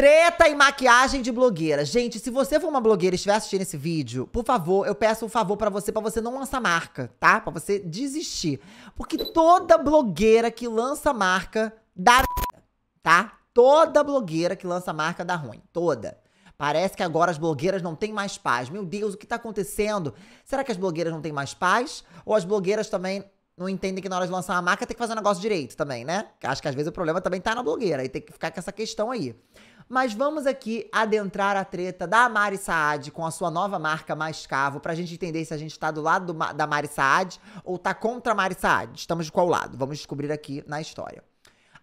Treta e maquiagem de blogueira. Gente, se você for uma blogueira e estiver assistindo esse vídeo, por favor, eu peço um favor para você, para você não lançar marca, tá? Para você desistir. Porque toda blogueira que lança marca dá tá? Toda blogueira que lança marca dá ruim. Toda. Parece que agora as blogueiras não têm mais paz. Meu Deus, o que tá acontecendo? Será que as blogueiras não têm mais paz? Ou as blogueiras também não entendem que na hora de lançar uma marca tem que fazer um negócio direito também, né? Acho que às vezes o problema também tá na blogueira. Aí tem que ficar com essa questão aí. Mas vamos aqui adentrar a treta da Mari Saad com a sua nova marca Mais Cavo, pra gente entender se a gente tá do lado do, da Mari Saad ou tá contra a Mari Saad. Estamos de qual lado? Vamos descobrir aqui na história.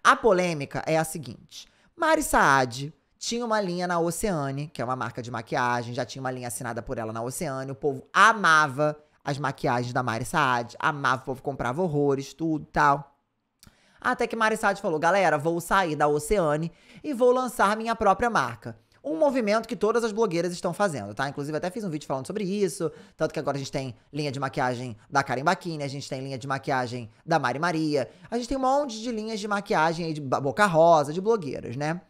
A polêmica é a seguinte: Mari Saad tinha uma linha na Oceane, que é uma marca de maquiagem, já tinha uma linha assinada por ela na Oceane. O povo amava as maquiagens da Mari Saad, amava, o povo comprava horrores, tudo tal. Até que Mari Saad falou: galera, vou sair da Oceane e vou lançar minha própria marca. Um movimento que todas as blogueiras estão fazendo, tá? Inclusive, até fiz um vídeo falando sobre isso. Tanto que agora a gente tem linha de maquiagem da Karen Bakini, a gente tem linha de maquiagem da Mari Maria. A gente tem um monte de linhas de maquiagem aí de Boca Rosa, de blogueiras, né?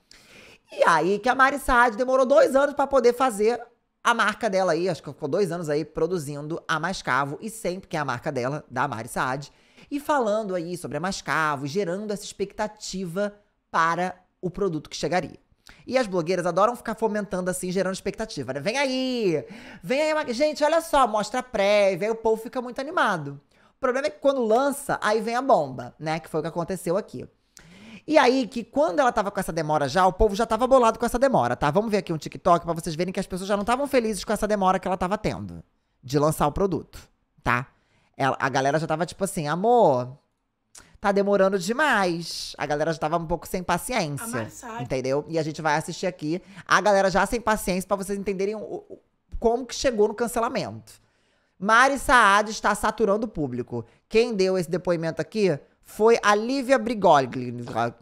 E aí que a Mari Saad demorou dois anos para poder fazer a marca dela aí. Acho que ficou dois anos aí produzindo a Mascavo. E sempre que é a marca dela, da Mari Saad e falando aí sobre a Mascavo, gerando essa expectativa para o produto que chegaria. E as blogueiras adoram ficar fomentando assim, gerando expectativa, né? Vem aí! Vem aí, gente, olha só, mostra a prévia, aí o povo fica muito animado. O problema é que quando lança, aí vem a bomba, né? Que foi o que aconteceu aqui. E aí, que quando ela tava com essa demora já, o povo já tava bolado com essa demora, tá? Vamos ver aqui um TikTok para vocês verem que as pessoas já não estavam felizes com essa demora que ela tava tendo de lançar o produto, tá? Ela, a galera já tava tipo assim, amor, tá demorando demais. A galera já tava um pouco sem paciência. Amassado. Entendeu? E a gente vai assistir aqui a galera já sem paciência para vocês entenderem o, o, como que chegou no cancelamento. Mari Saad está saturando o público. Quem deu esse depoimento aqui foi a Lívia Brigogli.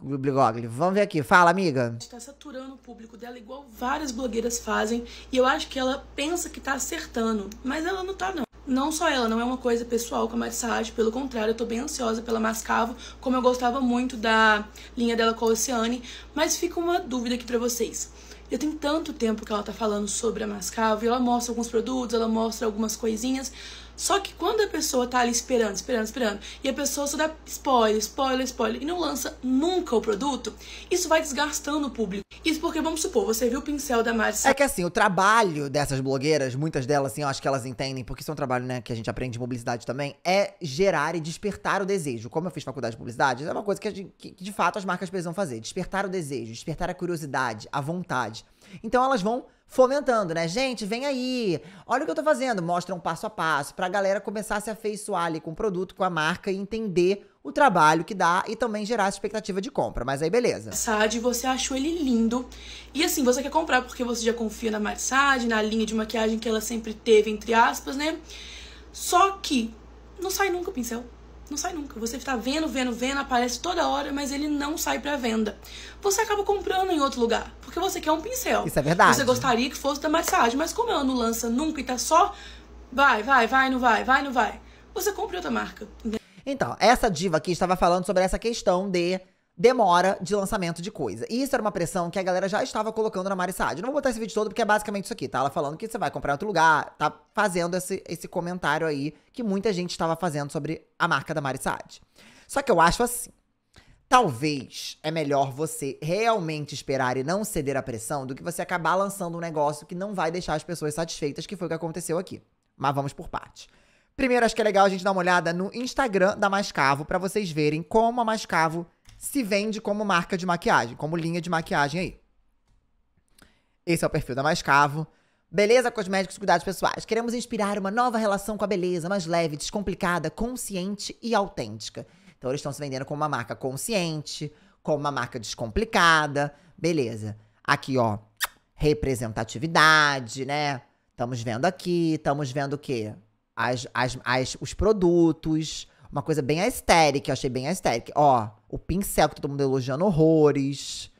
Brigogli. Vamos ver aqui. Fala, amiga. Está saturando o público dela igual várias blogueiras fazem. E eu acho que ela pensa que tá acertando. Mas ela não tá, não. Não só ela, não é uma coisa pessoal com a Marissage, pelo contrário, eu tô bem ansiosa pela Mascavo, como eu gostava muito da linha dela com a Oceane, mas fica uma dúvida aqui pra vocês. Já tem tanto tempo que ela tá falando sobre a Mascavo, e ela mostra alguns produtos, ela mostra algumas coisinhas, só que quando a pessoa tá ali esperando, esperando, esperando, e a pessoa só dá spoiler, spoiler, spoiler, e não lança nunca o produto, isso vai desgastando o público. Isso porque, vamos supor, você viu o pincel da Mari É que assim, o trabalho dessas blogueiras, muitas delas, assim, eu acho que elas entendem, porque isso é um trabalho, né, que a gente aprende em publicidade também, é gerar e despertar o desejo. Como eu fiz faculdade de publicidade, é uma coisa que, gente, que de fato as marcas precisam fazer. Despertar o desejo, despertar a curiosidade, a vontade. Então elas vão fomentando, né? Gente, vem aí. Olha o que eu tô fazendo. Mostra um passo a passo pra galera começar a se afeiçoar ali com o produto, com a marca e entender o trabalho que dá e também gerar expectativa de compra. Mas aí, beleza. Sad, você achou ele lindo. E assim, você quer comprar porque você já confia na Marsad, na linha de maquiagem que ela sempre teve, entre aspas, né? Só que não sai nunca o pincel. Não sai nunca. Você está vendo, vendo, vendo, aparece toda hora, mas ele não sai para venda. Você acaba comprando em outro lugar, porque você quer um pincel. Isso é verdade. Você gostaria que fosse da massagem, mas como ela não lança nunca e tá só vai, vai, vai, não vai, vai, não vai. Você compra outra marca. Então, essa diva aqui estava falando sobre essa questão de demora de lançamento de coisa. E isso era uma pressão que a galera já estava colocando na Mari. Não vou botar esse vídeo todo porque é basicamente isso aqui, tá? Ela falando que você vai comprar em outro lugar, tá fazendo esse, esse comentário aí que muita gente estava fazendo sobre a marca da Mari. Só que eu acho assim, talvez é melhor você realmente esperar e não ceder à pressão do que você acabar lançando um negócio que não vai deixar as pessoas satisfeitas, que foi o que aconteceu aqui. Mas vamos por parte. Primeiro, acho que é legal a gente dar uma olhada no Instagram da Mascavo para vocês verem como a Mascavo se vende como marca de maquiagem, como linha de maquiagem aí. Esse é o perfil da Mascavo. Beleza Cosméticos e Cuidados Pessoais. Queremos inspirar uma nova relação com a beleza, mais leve, descomplicada, consciente e autêntica. Então eles estão se vendendo como uma marca consciente, como uma marca descomplicada. Beleza. Aqui, ó, representatividade, né? Estamos vendo aqui, estamos vendo o quê? As, as, as, os produtos, uma coisa bem estética, eu achei bem estética. Ó, o pincel que todo mundo elogiando horrores.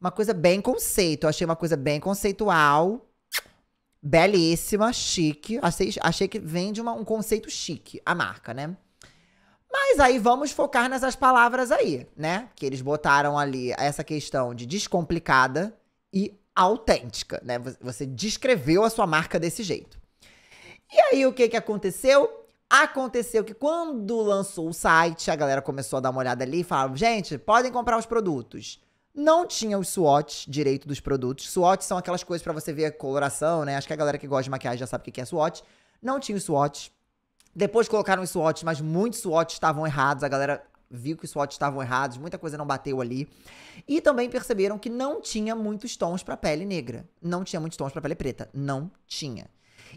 Uma coisa bem conceito, eu achei uma coisa bem conceitual. Belíssima, chique. Achei, achei que vende uma, um conceito chique, a marca, né? Mas aí vamos focar nessas palavras aí, né? Que eles botaram ali essa questão de descomplicada e autêntica, né? Você descreveu a sua marca desse jeito. E aí o que que aconteceu? Aconteceu que quando lançou o site, a galera começou a dar uma olhada ali e falava: gente, podem comprar os produtos. Não tinha os swatches direito dos produtos. Swatches são aquelas coisas para você ver a coloração, né? Acho que a galera que gosta de maquiagem já sabe o que é swatch. Não tinha os swatches. Depois colocaram os swatches, mas muitos swatches estavam errados. A galera viu que os swatches estavam errados, muita coisa não bateu ali. E também perceberam que não tinha muitos tons para pele negra. Não tinha muitos tons para pele preta. Não tinha.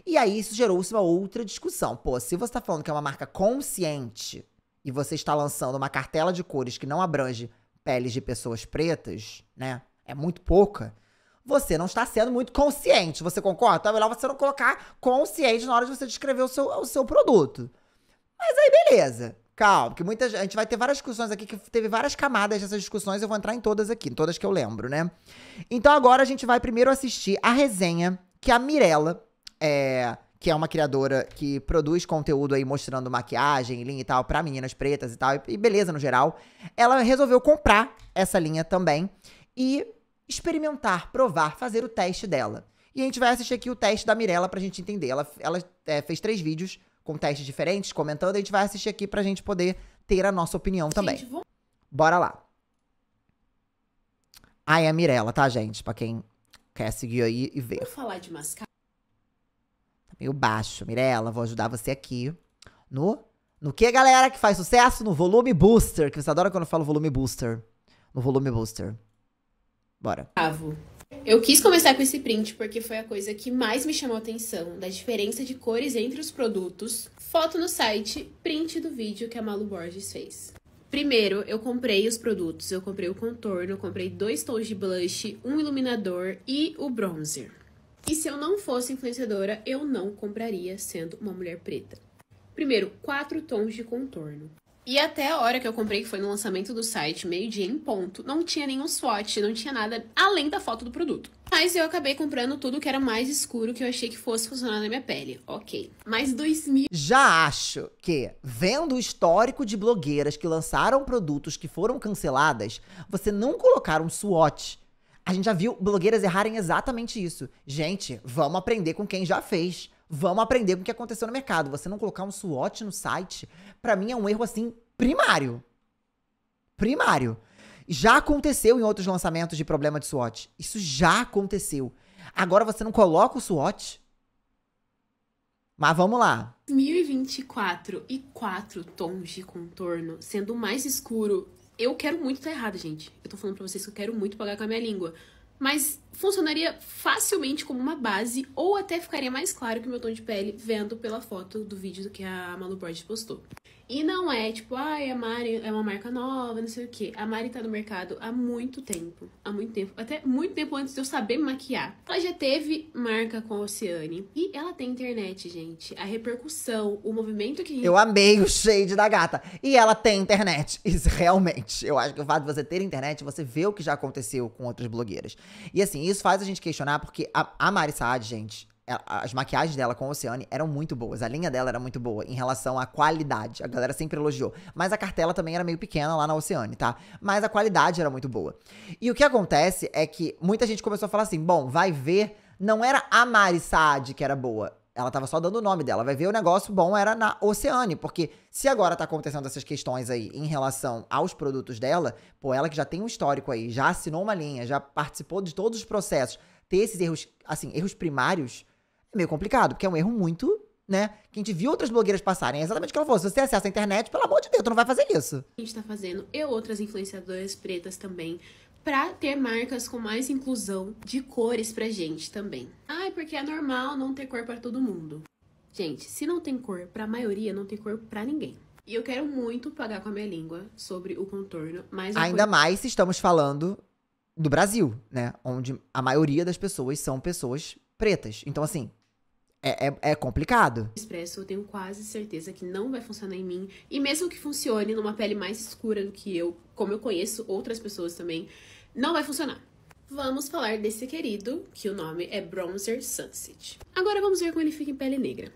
E aí isso gerou-se uma outra discussão. Pô, se você está falando que é uma marca consciente e você está lançando uma cartela de cores que não abrange peles de pessoas pretas, né? É muito pouca. Você não está sendo muito consciente. Você concorda? Então é melhor você não colocar consciente na hora de você descrever o seu, o seu produto. Mas aí, beleza. Calma, porque muita. A gente vai ter várias discussões aqui, que teve várias camadas dessas discussões. Eu vou entrar em todas aqui, em todas que eu lembro, né? Então agora a gente vai primeiro assistir a resenha que a Mirella é, que é uma criadora que produz conteúdo aí mostrando maquiagem, linha e tal, pra meninas pretas e tal, e beleza no geral. Ela resolveu comprar essa linha também e experimentar, provar, fazer o teste dela. E a gente vai assistir aqui o teste da Mirella pra gente entender. Ela, ela é, fez três vídeos com testes diferentes, comentando, e a gente vai assistir aqui pra gente poder ter a nossa opinião também. Gente, vou... Bora lá. Aí a Mirella, tá, gente? Pra quem quer seguir aí e ver. Vou falar de mascara meio baixo. Mirella, vou ajudar você aqui no. No que, galera, que faz sucesso? No volume booster. Que você adora quando eu falo volume booster. No volume booster. Bora. Bravo. Eu quis começar com esse print porque foi a coisa que mais me chamou a atenção, da diferença de cores entre os produtos. Foto no site, print do vídeo que a Malu Borges fez. Primeiro, eu comprei os produtos. Eu comprei o contorno, comprei dois tons de blush, um iluminador e o bronzer. E se eu não fosse influenciadora, eu não compraria sendo uma mulher preta. Primeiro, quatro tons de contorno. E até a hora que eu comprei, que foi no lançamento do site, meio-dia em ponto, não tinha nenhum swatch, não tinha nada além da foto do produto. Mas eu acabei comprando tudo que era mais escuro que eu achei que fosse funcionar na minha pele. Ok. Mas 2000. Já acho que, vendo o histórico de blogueiras que lançaram produtos que foram canceladas, você não colocar um swatch a gente já viu blogueiras errarem exatamente isso. Gente, vamos aprender com quem já fez. Vamos aprender com o que aconteceu no mercado. Você não colocar um SWOT no site, para mim é um erro assim primário. Primário. Já aconteceu em outros lançamentos de problema de SWOT. Isso já aconteceu. Agora você não coloca o SWOT? Mas vamos lá. 1024 e 4 tons de contorno, sendo o mais escuro eu quero muito estar errada, gente. Eu tô falando pra vocês que eu quero muito pagar com a minha língua. Mas funcionaria facilmente como uma base, ou até ficaria mais claro que o meu tom de pele vendo pela foto do vídeo que a Malu Borges postou. E não é tipo, ah, a Mari é uma marca nova, não sei o quê. A Mari tá no mercado há muito tempo. Há muito tempo. Até muito tempo antes de eu saber maquiar. Ela já teve marca com a Oceane. E ela tem internet, gente. A repercussão, o movimento que. Eu amei o shade da gata. E ela tem internet. Isso, realmente. Eu acho que o fato de você ter internet, você vê o que já aconteceu com outras blogueiras. E assim, isso faz a gente questionar, porque a, a Mari Saad, gente, as maquiagens dela com a Oceane eram muito boas. A linha dela era muito boa em relação à qualidade. A galera sempre elogiou. Mas a cartela também era meio pequena lá na Oceane, tá? Mas a qualidade era muito boa. E o que acontece é que muita gente começou a falar assim: bom, vai ver. Não era a Mari Saad que era boa. Ela tava só dando o nome dela. Vai ver o negócio bom era na Oceane. Porque se agora tá acontecendo essas questões aí em relação aos produtos dela, pô, ela que já tem um histórico aí, já assinou uma linha, já participou de todos os processos, ter esses erros, assim, erros primários é meio complicado, porque é um erro muito, né? Que a gente viu outras blogueiras passarem. É exatamente o que ela falou. Se você acessa a internet, pelo amor de Deus, tu não vai fazer isso. A gente tá fazendo, e outras influenciadoras pretas também, pra ter marcas com mais inclusão de cores pra gente também. Ah, porque é normal não ter cor para todo mundo. Gente, se não tem cor pra maioria, não tem cor pra ninguém. E eu quero muito pagar com a minha língua sobre o contorno, mas. Ainda mais se estamos falando do Brasil, né? Onde a maioria das pessoas são pessoas pretas. Então, assim, é, é, é, complicado. Expresso, eu tenho quase certeza que não vai funcionar em mim. E mesmo que funcione numa pele mais escura do que eu, como eu conheço outras pessoas também, não vai funcionar. Vamos falar desse querido, que o nome é Bronzer Sunset. Agora vamos ver como ele fica em pele negra.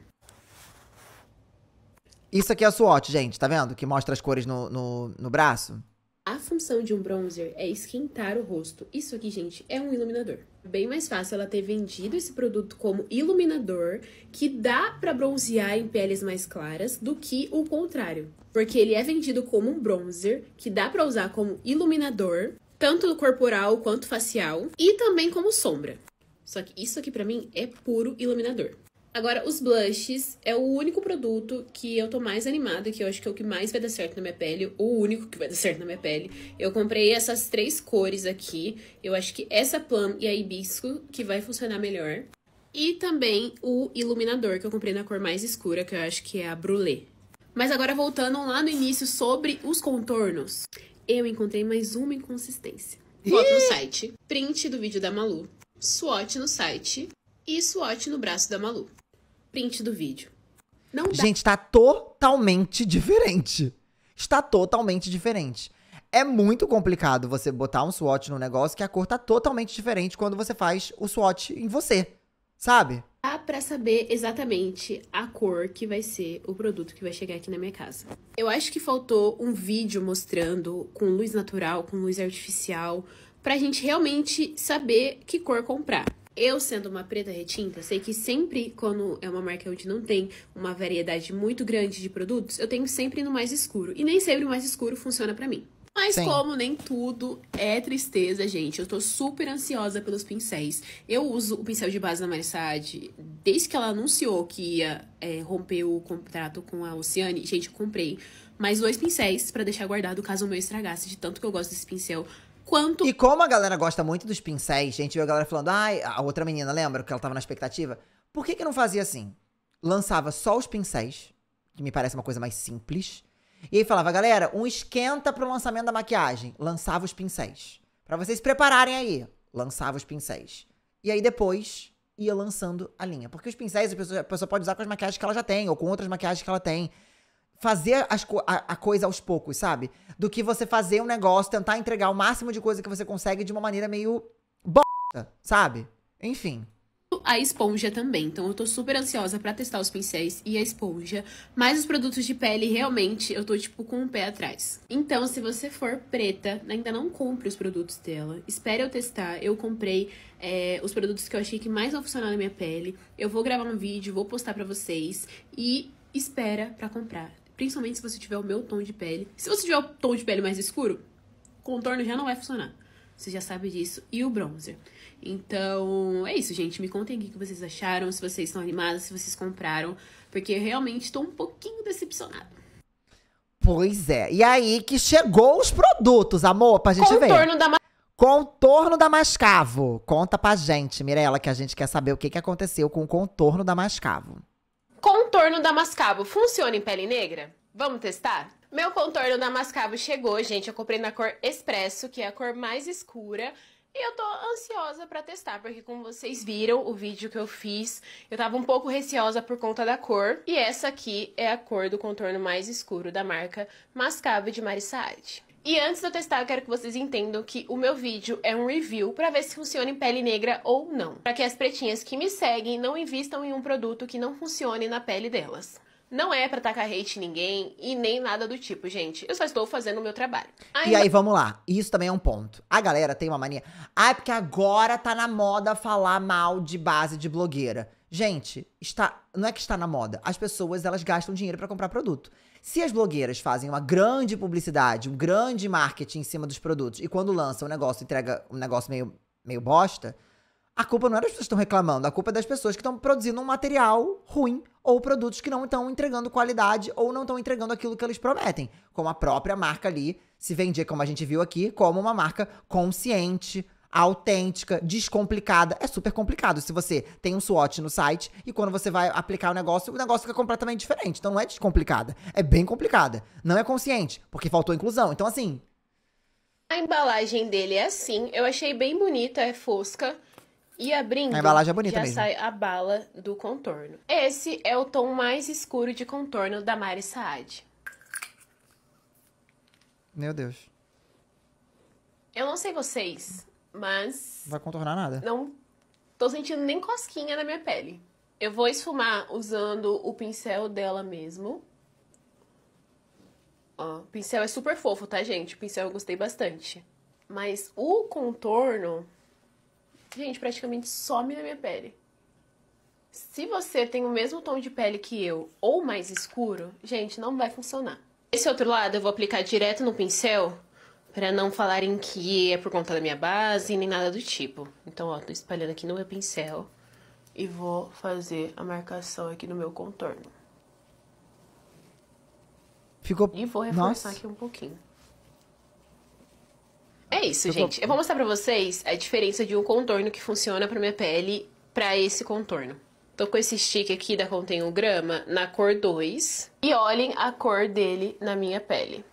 Isso aqui é a SWOT, gente, tá vendo? Que mostra as cores no, no, no braço. A função de um bronzer é esquentar o rosto. Isso aqui, gente, é um iluminador. bem mais fácil ela ter vendido esse produto como iluminador, que dá para bronzear em peles mais claras, do que o contrário. Porque ele é vendido como um bronzer, que dá para usar como iluminador, tanto corporal quanto facial, e também como sombra. Só que isso aqui para mim é puro iluminador. Agora, os blushes é o único produto que eu tô mais animada, que eu acho que é o que mais vai dar certo na minha pele, o único que vai dar certo na minha pele. Eu comprei essas três cores aqui. Eu acho que essa plum e a hibisco que vai funcionar melhor. E também o iluminador que eu comprei na cor mais escura, que eu acho que é a Brulé. Mas agora voltando lá no início sobre os contornos, eu encontrei mais uma inconsistência. Foto no site, print do vídeo da Malu, swatch no site e swatch no braço da Malu print do vídeo. Não dá. Gente, tá totalmente diferente. Está totalmente diferente. É muito complicado você botar um swatch no negócio que a cor tá totalmente diferente quando você faz o swatch em você, sabe? Dá pra saber exatamente a cor que vai ser o produto que vai chegar aqui na minha casa. Eu acho que faltou um vídeo mostrando com luz natural, com luz artificial, pra gente realmente saber que cor comprar. Eu, sendo uma preta retinta, sei que sempre quando é uma marca onde não tem uma variedade muito grande de produtos, eu tenho sempre no mais escuro. E nem sempre o mais escuro funciona para mim. Mas Sim. como nem tudo é tristeza, gente, eu tô super ansiosa pelos pincéis. Eu uso o pincel de base da Marissade desde que ela anunciou que ia é, romper o contrato com a Oceane. Gente, eu comprei mais dois pincéis para deixar guardado caso o meu estragasse, de tanto que eu gosto desse pincel quanto. E como a galera gosta muito dos pincéis, a gente viu a galera falando, ai, a outra menina, lembra que ela tava na expectativa? Por que que não fazia assim? Lançava só os pincéis, que me parece uma coisa mais simples. E aí falava, galera, um esquenta pro lançamento da maquiagem. Lançava os pincéis. para vocês prepararem aí. Lançava os pincéis. E aí depois ia lançando a linha. Porque os pincéis a pessoa, a pessoa pode usar com as maquiagens que ela já tem, ou com outras maquiagens que ela tem fazer as, a, a, coisa aos poucos, sabe? Do que você fazer um negócio, tentar entregar o máximo de coisa que você consegue de uma maneira meio bosta, sabe? Enfim. A esponja também, então eu tô super ansiosa para testar os pincéis e a esponja. Mas os produtos de pele, realmente, eu tô tipo com o pé atrás. Então, se você for preta, ainda não compre os produtos dela. Espere eu testar. Eu comprei é, os produtos que eu achei que mais vão funcionar na minha pele. Eu vou gravar um vídeo, vou postar para vocês. E espera para comprar. Principalmente se você tiver o meu tom de pele. Se você tiver o tom de pele mais escuro, contorno já não vai funcionar. Você já sabe disso. E o bronzer. Então, é isso, gente. Me contem o que vocês acharam, se vocês estão animados, se vocês compraram. Porque eu realmente estou um pouquinho decepcionada. Pois é. E aí que chegou os produtos, amor, pra gente Contorno ver. Contorno da Contorno da Mascavo. Conta pra gente, Mirella, que a gente quer saber o que, que aconteceu com o contorno da Mascavo. Contorno da Mascavo funciona em pele negra? Vamos testar? Meu contorno da Mascavo chegou, gente. Eu comprei na cor Expresso, que é a cor mais escura. E eu tô ansiosa para testar, porque como vocês viram o vídeo que eu fiz, eu tava um pouco receosa por conta da cor. E essa aqui é a cor do contorno mais escuro da marca Mascavo de Marisade. E antes de eu testar, eu quero que vocês entendam que o meu vídeo é um review para ver se funciona em pele negra ou não. Para que as pretinhas que me seguem não invistam em um produto que não funcione na pele delas. Não é pra tacar hate ninguém e nem nada do tipo, gente. Eu só estou fazendo o meu trabalho. E aí, vamos lá. Isso também é um ponto. A galera tem uma mania. Ah, é porque agora tá na moda falar mal de base de blogueira. Gente, está, não é que está na moda. As pessoas, elas gastam dinheiro para comprar produto. Se as blogueiras fazem uma grande publicidade, um grande marketing em cima dos produtos, e quando lançam um negócio, entrega um negócio meio, meio bosta, a culpa não é das pessoas que estão reclamando, a culpa é das pessoas que estão produzindo um material ruim ou produtos que não estão entregando qualidade ou não estão entregando aquilo que eles prometem. Como a própria marca ali se vendia, como a gente viu aqui, como uma marca consciente, autêntica, descomplicada. É super complicado se você tem um SWOT no site e quando você vai aplicar o negócio, o negócio fica completamente diferente. Então não é descomplicada, é bem complicada. Não é consciente, porque faltou inclusão. Então assim. A embalagem dele é assim, eu achei bem bonita, é fosca. E abrindo, a embalagem é bonita já mesmo. sai a bala do contorno. Esse é o tom mais escuro de contorno da Mari Saad. Meu Deus. Eu não sei vocês, mas. Não vai contornar nada. Não tô sentindo nem cosquinha na minha pele. Eu vou esfumar usando o pincel dela mesmo. Ó, o pincel é super fofo, tá, gente? O pincel eu gostei bastante. Mas o contorno. gente, praticamente some na minha pele. Se você tem o mesmo tom de pele que eu ou mais escuro, gente, não vai funcionar. Esse outro lado eu vou aplicar direto no pincel para não falarem que é por conta da minha base nem nada do tipo. Então, ó, tô espalhando aqui no meu pincel e vou fazer a marcação aqui no meu contorno. Ficou. E vou reforçar Nossa. aqui um pouquinho. É isso, Ficou- gente. Eu vou mostrar pra vocês a diferença de um contorno que funciona pra minha pele pra esse contorno. Tô com esse stick aqui da Contém o Grama na cor 2. E olhem a cor dele na minha pele.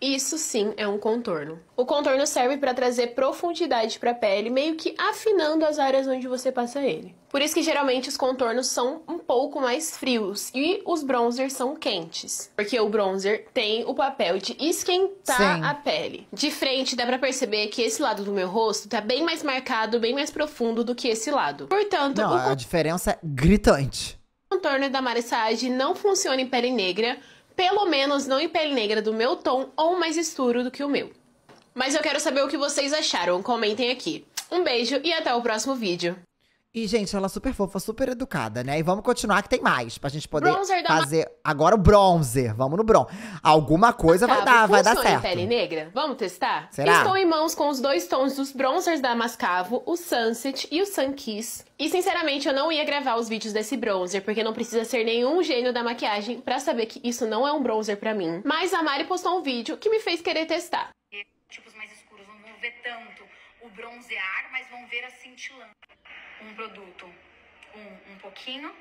Isso sim é um contorno. O contorno serve para trazer profundidade para a pele, meio que afinando as áreas onde você passa ele. Por isso que geralmente os contornos são um pouco mais frios e os bronzers são quentes, porque o bronzer tem o papel de esquentar Sim. a pele. De frente dá para perceber que esse lado do meu rosto tá bem mais marcado, bem mais profundo do que esse lado. Portanto, Não, o a diferença é gritante. contorno da Marisage não funciona em pele negra, pelo menos não em pele negra do meu tom ou mais escuro do que o meu. Mas eu quero saber o que vocês acharam, comentem aqui. Um beijo e até o próximo vídeo. E, gente, ela é super fofa, super educada, né? E vamos continuar que tem mais, pra gente poder Bronzer da Ma- fazer. Agora o bronzer. Vamos no bronzer. Alguma coisa vai Cabo, dar, vai dar certo. em pele negra? Vamos testar? Será? Estou em mãos com os dois tons dos bronzers da Mascavo, o Sunset e o Sunkiss. E sinceramente eu não ia gravar os vídeos desse bronzer, porque não precisa ser nenhum gênio da maquiagem pra saber que isso não é um bronzer pra mim. Mas a Mari postou um vídeo que me fez querer testar. tipos mais escuros não vão ver tanto o bronzear, mas vão ver a cintilância. Um produto, um, um pouquinho.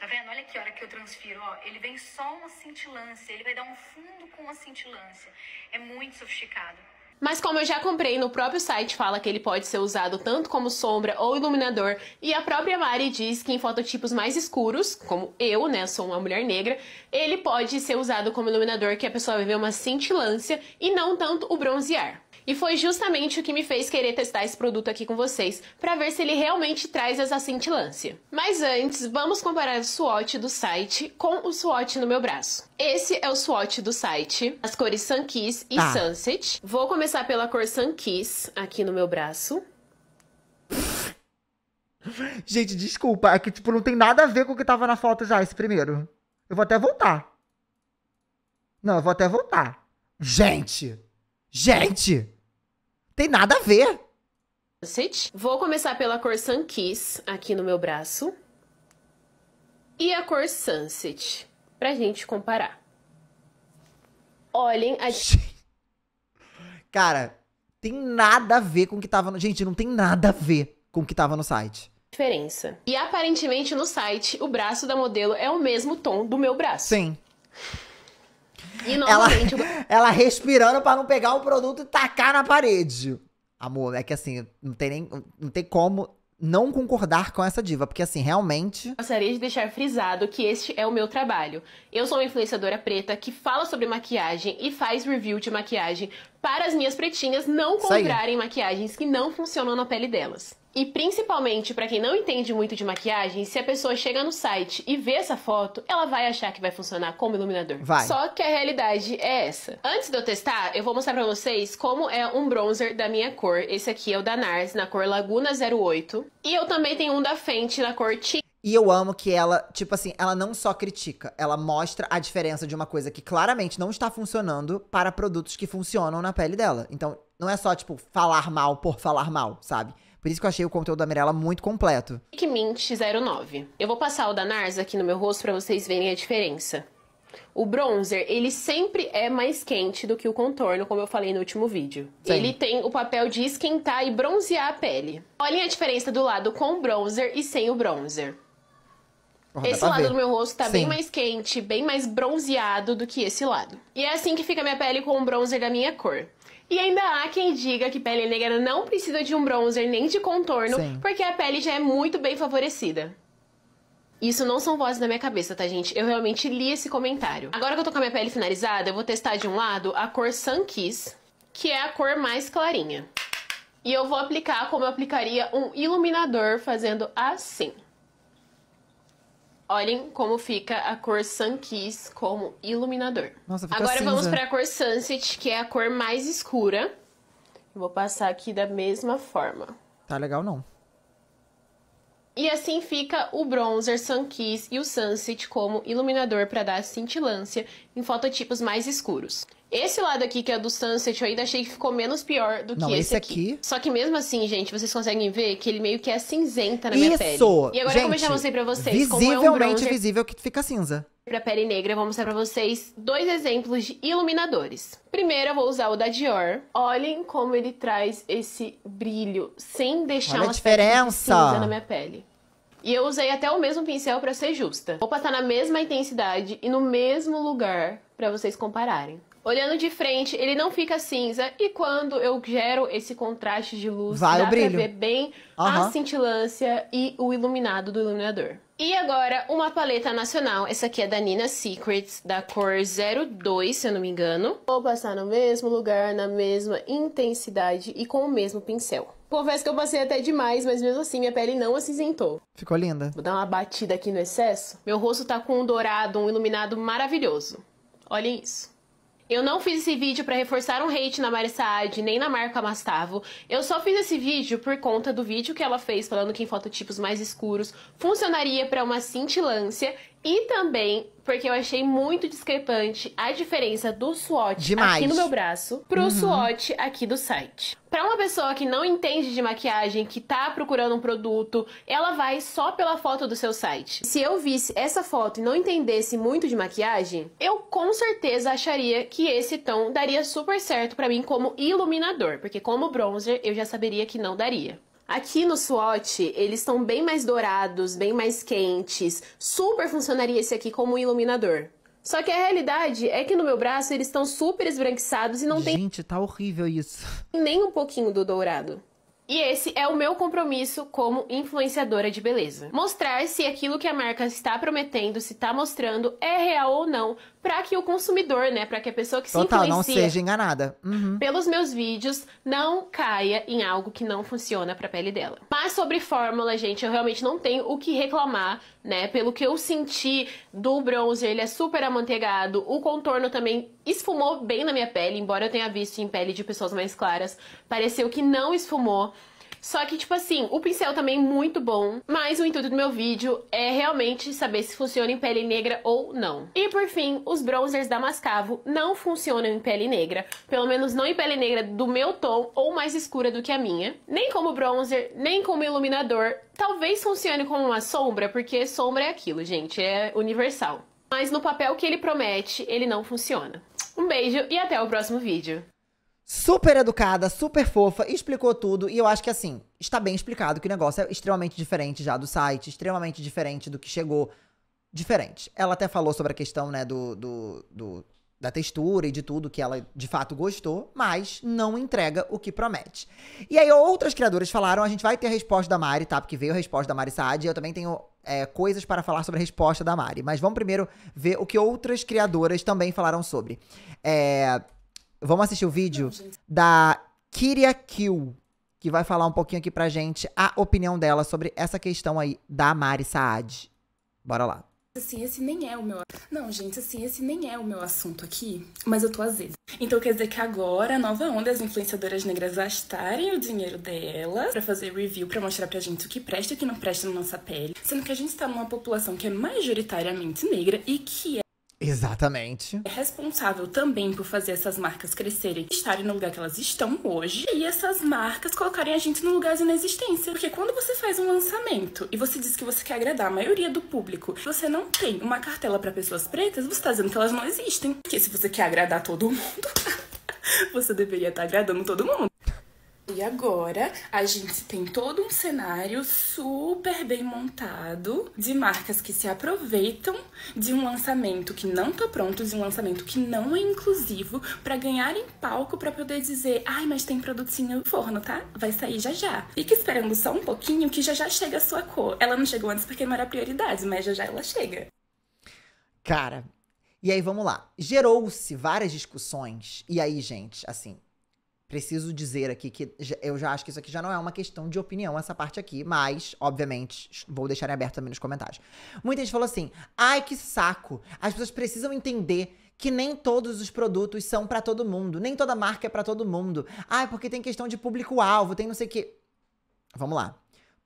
Tá vendo? Olha aqui a hora que eu transfiro, ó. Ele vem só uma cintilância, ele vai dar um fundo com uma cintilância. É muito sofisticado. Mas como eu já comprei no próprio site, fala que ele pode ser usado tanto como sombra ou iluminador, e a própria Mari diz que em fototipos mais escuros, como eu, né, sou uma mulher negra, ele pode ser usado como iluminador que a pessoa vai ver uma cintilância e não tanto o bronzear. E foi justamente o que me fez querer testar esse produto aqui com vocês, pra ver se ele realmente traz essa cintilância. Mas antes, vamos comparar o swatch do site com o swatch no meu braço. Esse é o swatch do site, as cores Sunkiss e Tá. Sunset. Vou começar pela cor Sunkiss aqui no meu braço. Gente, desculpa, é que, tipo, não tem nada a ver com o que tava na foto já, esse primeiro. Eu vou até voltar. Não, eu vou até voltar. Gente! Gente! Tem nada a ver! Vou começar pela cor Sunkiss aqui no meu braço. E a cor Sunset, pra gente comparar. Olhem a Cara, tem nada a ver com o que tava no. Gente, não tem nada a ver com o que tava no site. diferença. E aparentemente no site, o braço da modelo é o mesmo tom do meu braço. Sim. E Ela, novamente, o ela respirando pra não pegar o produto e tacar na parede. Amor, é que assim, não tem nem. Não tem como não concordar com essa diva. Porque assim, realmente. Gostaria de deixar frisado que este é o meu trabalho. Eu sou uma influenciadora preta que fala sobre maquiagem e faz review de maquiagem para as minhas pretinhas não comprarem maquiagens que não funcionam na pele delas. E principalmente para quem não entende muito de maquiagem, se a pessoa chega no site e vê essa foto, ela vai achar que vai funcionar como iluminador. Vai. Só que a realidade é essa. Antes de eu testar, eu vou mostrar pra vocês como é um bronzer da minha cor. Esse aqui é o da NARS, na cor Laguna 08. E eu também tenho um da Fenty, na cor Tea E eu amo que ela, tipo assim, ela não só critica, ela mostra a diferença de uma coisa que claramente não está funcionando para produtos que funcionam na pele dela. Então, não é só, tipo, falar mal por falar mal, sabe? Por isso que eu achei o conteúdo da Mirella muito completo. Mint 09. Eu vou passar o da NARS aqui no meu rosto pra vocês verem a diferença. O bronzer, ele sempre é mais quente do que o contorno, como eu falei no último vídeo. Sim. Ele tem o papel de esquentar e bronzear a pele. Olhem a diferença do lado com o bronzer e sem o bronzer. Esse lado ver. do meu rosto tá bem Sim. mais quente, bem mais bronzeado do que esse lado. E é assim que fica a minha pele com o bronzer da minha cor. E ainda há quem diga que pele negra não precisa de um bronzer nem de contorno, Sim. porque a pele já é muito bem favorecida. Isso não são vozes da minha cabeça, tá, gente? Eu realmente li esse comentário. Agora que eu tô com a minha pele finalizada, eu vou testar de um lado a cor Sunkiss, que é a cor mais clarinha. E eu vou aplicar como eu aplicaria um iluminador, fazendo assim. Olhem como fica a cor Sunkiss como iluminador. Nossa, fica Agora vamos cinza. para a cor Sunset, que é a cor mais escura. Vou passar aqui da mesma forma. Tá legal, não. E assim fica o bronzer Sun Kiss e o Sunset como iluminador para dar cintilância em fototipos mais escuros. Esse lado aqui, que é do Sunset, eu ainda achei que ficou menos pior do que Não, esse, esse aqui. aqui- Só que mesmo assim, gente, vocês conseguem ver que ele meio que é cinzenta na minha Isso! pele. E agora, como eu já Gente, mostrei pra vocês, como é um Visivelmente bronzer visível que fica cinza. Pra pele negra, eu vou mostrar pra vocês dois exemplos de iluminadores. Primeiro, eu vou usar o da Dior. Olhem como ele traz esse brilho, sem deixar Olha a um aspecto de diferença. cinza na minha pele. E eu usei até o mesmo pincel pra ser justa. Vou passar na mesma intensidade e no mesmo lugar pra vocês compararem. Olhando de frente, ele não fica cinza e quando eu gero esse contraste de luz, Vai dá o brilho. pra ver bem Aham. a cintilância e o iluminado do iluminador. E agora, uma paleta nacional. Essa aqui é da Nina Secrets, da cor 02, se eu não me engano. Vou passar no mesmo lugar, na mesma intensidade e com o mesmo pincel. Confesso que eu passei até demais, mas mesmo assim minha pele não acinzentou. Ficou linda. Vou dar uma batida aqui no excesso. Meu rosto tá com um dourado, um iluminado maravilhoso. Olhem isso. Eu não fiz esse vídeo pra reforçar um hate na Mari nem na marca Mastavo. Eu só fiz esse vídeo por conta do vídeo que ela fez falando que em fototipos mais escuros funcionaria pra uma cintilância e também porque eu achei muito discrepante a diferença do swatch Demais. aqui no meu braço pro swatch aqui do site. Pra uma pessoa que não entende de maquiagem, que tá procurando um produto, ela vai só pela foto do seu site. Se eu visse essa foto e não entendesse muito de maquiagem, eu com certeza acharia que esse tom daria super certo pra mim como iluminador, porque como bronzer eu já saberia que não daria. Aqui no swatch, eles estão bem mais dourados, bem mais quentes. Super funcionaria esse aqui como um iluminador. Só que a realidade é que no meu braço eles estão super esbranquiçados e não tem Gente, tá horrível isso. nem um pouquinho do dourado. E esse é o meu compromisso como influenciadora de beleza. Mostrar se aquilo que a marca está prometendo, se está mostrando, é real ou não, para que o consumidor, né, para que a pessoa que se Total, não influencia seja enganada. Uhum. pelos meus vídeos não caia em algo que não funciona pra pele dela. Mas sobre fórmula, gente, eu realmente não tenho o que reclamar, né? Pelo que eu senti do bronzer, ele é super amanteigado, o contorno também esfumou bem na minha pele, embora eu tenha visto em pele de pessoas mais claras, pareceu que não esfumou. Só que, tipo assim, o pincel também muito bom, mas o intuito do meu vídeo é realmente saber se funciona em pele negra ou não. E por fim, os bronzers da Mascavo não funcionam em pele negra, pelo menos não em pele negra do meu tom ou mais escura do que a minha, nem como bronzer, nem como iluminador. Talvez funcione como uma sombra, porque sombra é aquilo, gente, é universal. Mas no papel que ele promete, ele não funciona. Um beijo e até o próximo vídeo. Super educada, super fofa, explicou tudo. E eu acho que, assim, está bem explicado que o negócio é extremamente diferente já do site, extremamente diferente do que chegou. Diferente. Ela até falou sobre a questão, né, do, do, do- da textura e de tudo que ela de fato gostou, mas não entrega o que promete. E aí, outras criadoras falaram: a gente vai ter a resposta da Mari, tá? Porque veio a resposta da Mari Saad. e Eu também tenho é, coisas para falar sobre a resposta da Mari. Mas vamos primeiro ver o que outras criadoras também falaram sobre. É, Vamos assistir o vídeo da Kiria Kill, que vai falar um pouquinho aqui pra gente a opinião dela sobre essa questão aí da Mari Saad. Bora lá. Assim, esse nem é o meu. Não, gente, assim, esse nem é o meu assunto aqui, mas eu tô azeda. Então quer dizer que agora a nova onda as influenciadoras negras gastarem o dinheiro delas pra fazer review, pra mostrar pra gente o que presta e o que não presta na nossa pele. Sendo que a gente tá numa população que é majoritariamente negra e que Exatamente. é responsável também por fazer essas marcas crescerem, estarem no lugar que elas estão hoje, e essas marcas colocarem a gente no lugar de inexistência. Porque quando você faz um lançamento e você diz que você quer agradar a maioria do público, você não tem uma cartela para pessoas pretas, você tá dizendo que elas não existem. Porque se você quer agradar todo mundo, você deveria estar agradando todo mundo. E agora a gente tem todo um cenário super bem montado de marcas que se aproveitam de um lançamento que não tá pronto, de um lançamento que não é inclusivo, pra ganharem palco pra poder dizer: ai, mas tem produtinho no forno, tá? Vai sair já já. Fica esperando só um pouquinho que já já chega a sua cor. Ela não chegou antes porque não era prioridade, mas já já ela chega. Cara, e aí vamos lá. Gerou-se várias discussões. E aí, gente, assim, preciso dizer aqui que eu já acho que isso aqui já não é uma questão de opinião, essa parte aqui, mas, obviamente, vou deixar em aberto também nos comentários. Muita gente falou assim: ai, que saco. As pessoas precisam entender que nem todos os produtos são pra todo mundo, nem toda marca é pra todo mundo. É porque tem questão de público-alvo, tem não sei o quê. Vamos lá.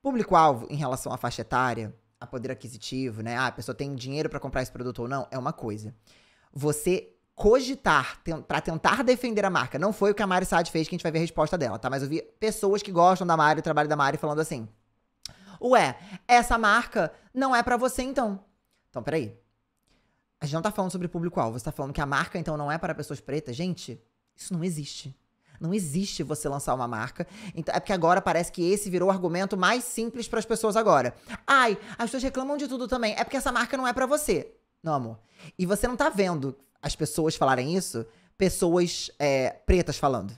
Público-alvo em relação à faixa etária, a poder aquisitivo, né? Ah, a pessoa tem dinheiro pra comprar esse produto ou não, é uma coisa. Você cogitar pra tentar defender a marca, não foi o que a Mari Saad fez, que a gente vai ver a resposta dela, tá? Mas eu vi pessoas que gostam da Mari, o trabalho da Mari, falando assim: Ué, essa marca não é pra você então. Então, peraí. A gente não tá falando sobre público-alvo, você tá falando que a marca então não é para pessoas pretas? Gente, isso não existe. Não existe você lançar uma marca. Então, é porque agora parece que esse virou o argumento mais simples para as pessoas agora. Ai, as pessoas reclamam de tudo também. É porque essa marca não é para você. Não, amor. E você não tá vendo as pessoas falarem isso, pessoas é, pretas falando.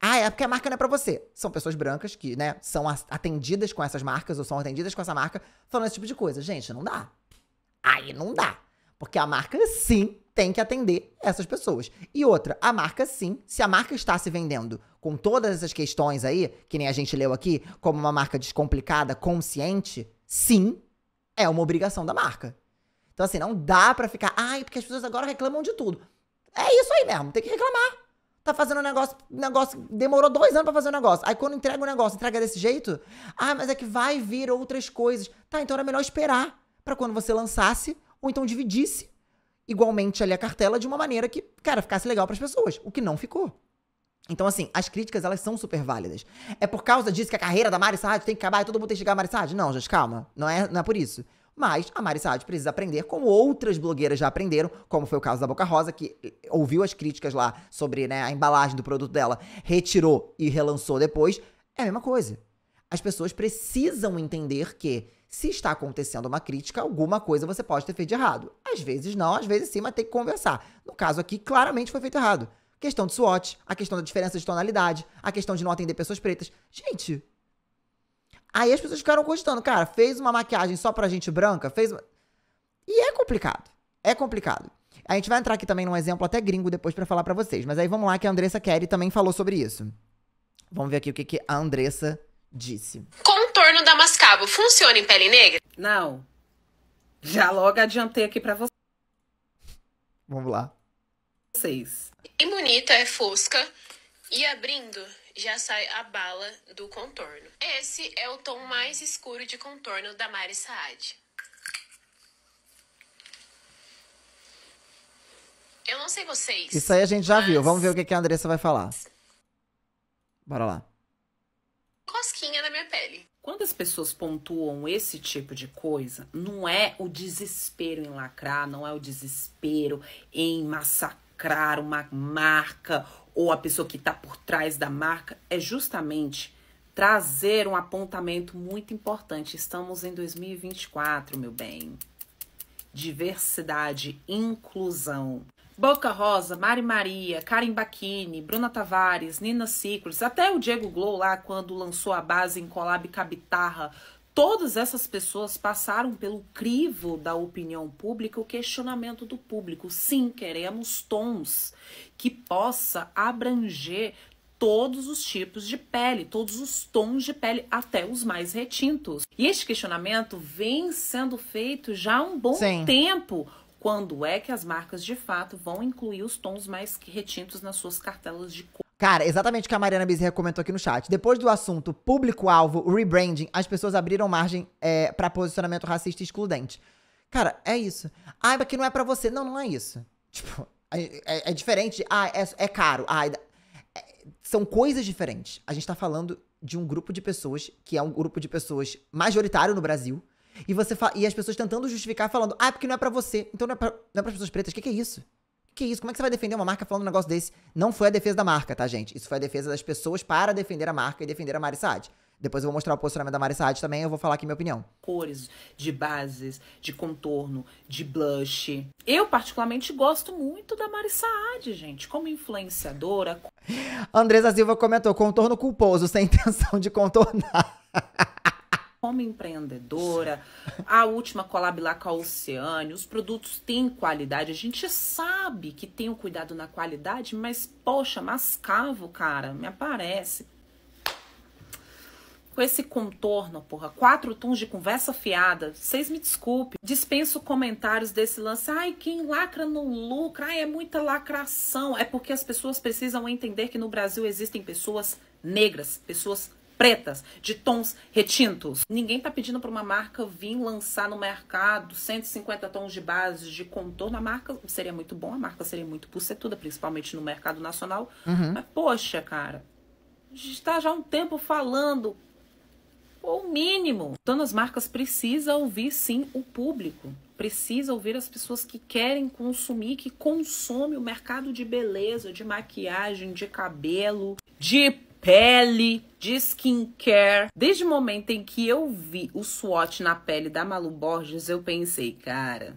Ah, é porque a marca não é pra você. São pessoas brancas que, né, são atendidas com essas marcas ou são atendidas com essa marca falando esse tipo de coisa. Gente, não dá. Aí não dá. Porque a marca sim tem que atender essas pessoas. E outra, a marca sim, se a marca está se vendendo com todas essas questões aí, que nem a gente leu aqui, como uma marca descomplicada, consciente, sim, é uma obrigação da marca. Então assim, não dá para ficar, ai, porque as pessoas agora reclamam de tudo. É isso aí mesmo, tem que reclamar. Tá fazendo um negócio, negócio demorou dois anos pra fazer um negócio. Aí quando entrega o um negócio, entrega desse jeito, ah, mas é que vai vir outras coisas. Tá, então era melhor esperar para quando você lançasse ou então dividisse igualmente ali a cartela de uma maneira que, cara, ficasse legal para as pessoas, o que não ficou. Então, assim, as críticas, elas são super válidas. É por causa disso que a carreira da Mari Saad tem que acabar e todo mundo tem que chegar a Mari Saad? Não, gente, calma. Não é, não é por isso. Mas a Mari Saad precisa aprender, como outras blogueiras já aprenderam, como foi o caso da Boca Rosa, que ouviu as críticas lá sobre né, a embalagem do produto dela, retirou e relançou depois. É a mesma coisa. As pessoas precisam entender que se está acontecendo uma crítica, alguma coisa você pode ter feito de errado. Às vezes não, às vezes sim, mas tem que conversar. No caso aqui, claramente foi feito errado. Questão de SWOT, a questão da diferença de tonalidade, a questão de não atender pessoas pretas. Gente. Aí as pessoas ficaram cogitando, cara, fez uma maquiagem só pra gente branca, fez. Uma... E é complicado. É complicado. A gente vai entrar aqui também num exemplo até gringo depois para falar para vocês. Mas aí vamos lá que a Andressa Kelly também falou sobre isso. Vamos ver aqui o que, que a Andressa disse. Contorno da mascavo funciona em pele negra? Não. Já logo adiantei aqui para vocês. Vamos lá. Vocês. E bonita é fosca e abrindo já sai a bala do contorno. Esse é o tom mais escuro de contorno da Mari Saad. Eu não sei vocês. Isso aí a gente já mas... viu. Vamos ver o que a Andressa vai falar. Bora lá cosquinha na minha pele. Quando as pessoas pontuam esse tipo de coisa, não é o desespero em lacrar, não é o desespero em massacrar uma marca ou a pessoa que está por trás da marca, é justamente trazer um apontamento muito importante. Estamos em 2024, meu bem. Diversidade, inclusão. Boca Rosa, Mari Maria, Karen Bacchini, Bruna Tavares, Nina Secrets, até o Diego Glow lá quando lançou a base em collab Cabitarra, todas essas pessoas passaram pelo crivo da opinião pública, o questionamento do público. Sim, queremos tons que possa abranger todos os tipos de pele, todos os tons de pele, até os mais retintos. E este questionamento vem sendo feito já há um bom Sim. tempo quando é que as marcas de fato vão incluir os tons mais retintos nas suas cartelas de cor. Cara, exatamente o que a Mariana Bezerra comentou aqui no chat. Depois do assunto público-alvo, rebranding, as pessoas abriram margem é, para posicionamento racista e excludente. Cara, é isso. Ah, porque não é para você. Não, não é isso. Tipo, é, é, é diferente. Ah, é, é caro. Ah, é, são coisas diferentes. A gente tá falando de um grupo de pessoas que é um grupo de pessoas majoritário no Brasil, e você e as pessoas tentando justificar, falando, ah, é porque não é para você. Então não é pra, não é pessoas pretas. O que, que é isso? Que isso? Como é que você vai defender uma marca falando um negócio desse? Não foi a defesa da marca, tá, gente? Isso foi a defesa das pessoas para defender a marca e defender a Mari Saad. Depois eu vou mostrar o posicionamento da Mari Saad também, eu vou falar aqui minha opinião. Cores, de bases, de contorno, de blush. Eu, particularmente, gosto muito da Mari Saad, gente, como influenciadora. Andresa Silva comentou, contorno culposo, sem intenção de contornar. como empreendedora, a última collab lá com a Oceane, os produtos têm qualidade. A gente sabe que tem o um cuidado na qualidade, mas, poxa, mascavo, cara, me aparece. com esse contorno, porra, quatro tons de conversa fiada. Vocês me desculpem. Dispenso comentários desse lance. Ai, quem lacra não lucra. Ai, é muita lacração. É porque as pessoas precisam entender que no Brasil existem pessoas negras, pessoas pretas, de tons retintos. Ninguém tá pedindo para uma marca vir lançar no mercado 150 tons de base de contorno. A marca seria muito bom, a marca seria muito pucetuda, principalmente no mercado nacional. Uhum. Mas, poxa, cara, a gente está já há um tempo falando o mínimo. Então, as marcas precisam ouvir, sim, o público. Precisa ouvir as pessoas que querem consumir, que consomem o mercado de beleza, de maquiagem, de cabelo, de pele, de skincare. Desde o momento em que eu vi o swatch na pele da Malu Borges, eu pensei, cara.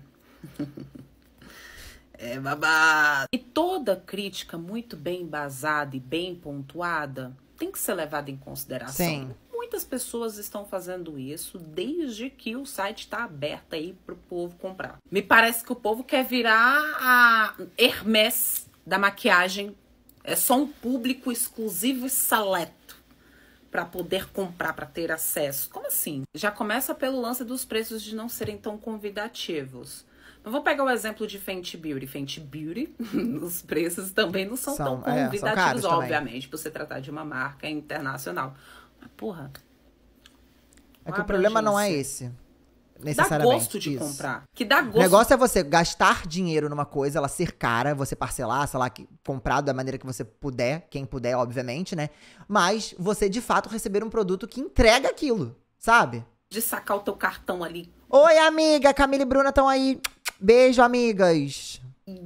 é babado. E toda crítica muito bem embasada e bem pontuada tem que ser levada em consideração. Sim. Muitas pessoas estão fazendo isso desde que o site está aberto aí para o povo comprar. Me parece que o povo quer virar a Hermès da maquiagem é só um público exclusivo e seleto para poder comprar, para ter acesso. Como assim? Já começa pelo lance dos preços de não serem tão convidativos. Mas vou pegar o exemplo de Fenty Beauty. Fenty Beauty, os preços também não são, São- tão é, são convidativos, caros também. obviamente, por se tratar de uma marca internacional. Mas, porra, É que o problema não é abrangência. Esse. dá Necessariamente. gosto de Isso. comprar. Que dá O gosto negócio é você gastar dinheiro numa coisa, ela ser cara, você parcelar, sei lá, que- comprar da maneira que você puder, quem puder, obviamente, né? Mas você de fato receber um produto que entrega aquilo, sabe? de sacar o teu cartão ali Oi, amiga, Camila e Bruna estão aí. Beijo, amigas.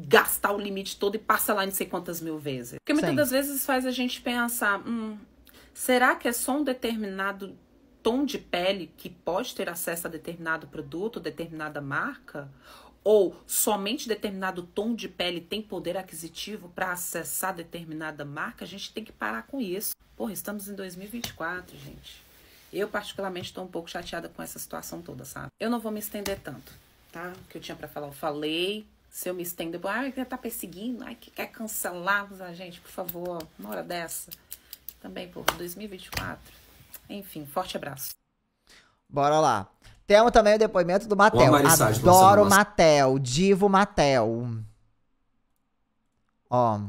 gastar o limite todo e parcelar não sei quantas mil vezes. Porque muitas Sim. das vezes faz a gente pensar, hum, será que é só um determinado tom de pele que pode ter acesso a determinado produto, determinada marca? Ou somente determinado tom de pele tem poder aquisitivo para acessar determinada marca? A gente tem que parar com isso. Porra, estamos em 2024, gente. Eu, particularmente, estou um pouco chateada com essa situação toda, sabe? Eu não vou me estender tanto, tá? O que eu tinha para falar, eu falei. Se eu me estender, ai, que tá perseguindo, ai, que quer cancelar. Ah, gente, por favor, uma hora dessa. Também, porra, 2024. Enfim, forte abraço. Bora lá. Temos também o depoimento do Matel. Adoro o Matel. Divo Matel. Ó.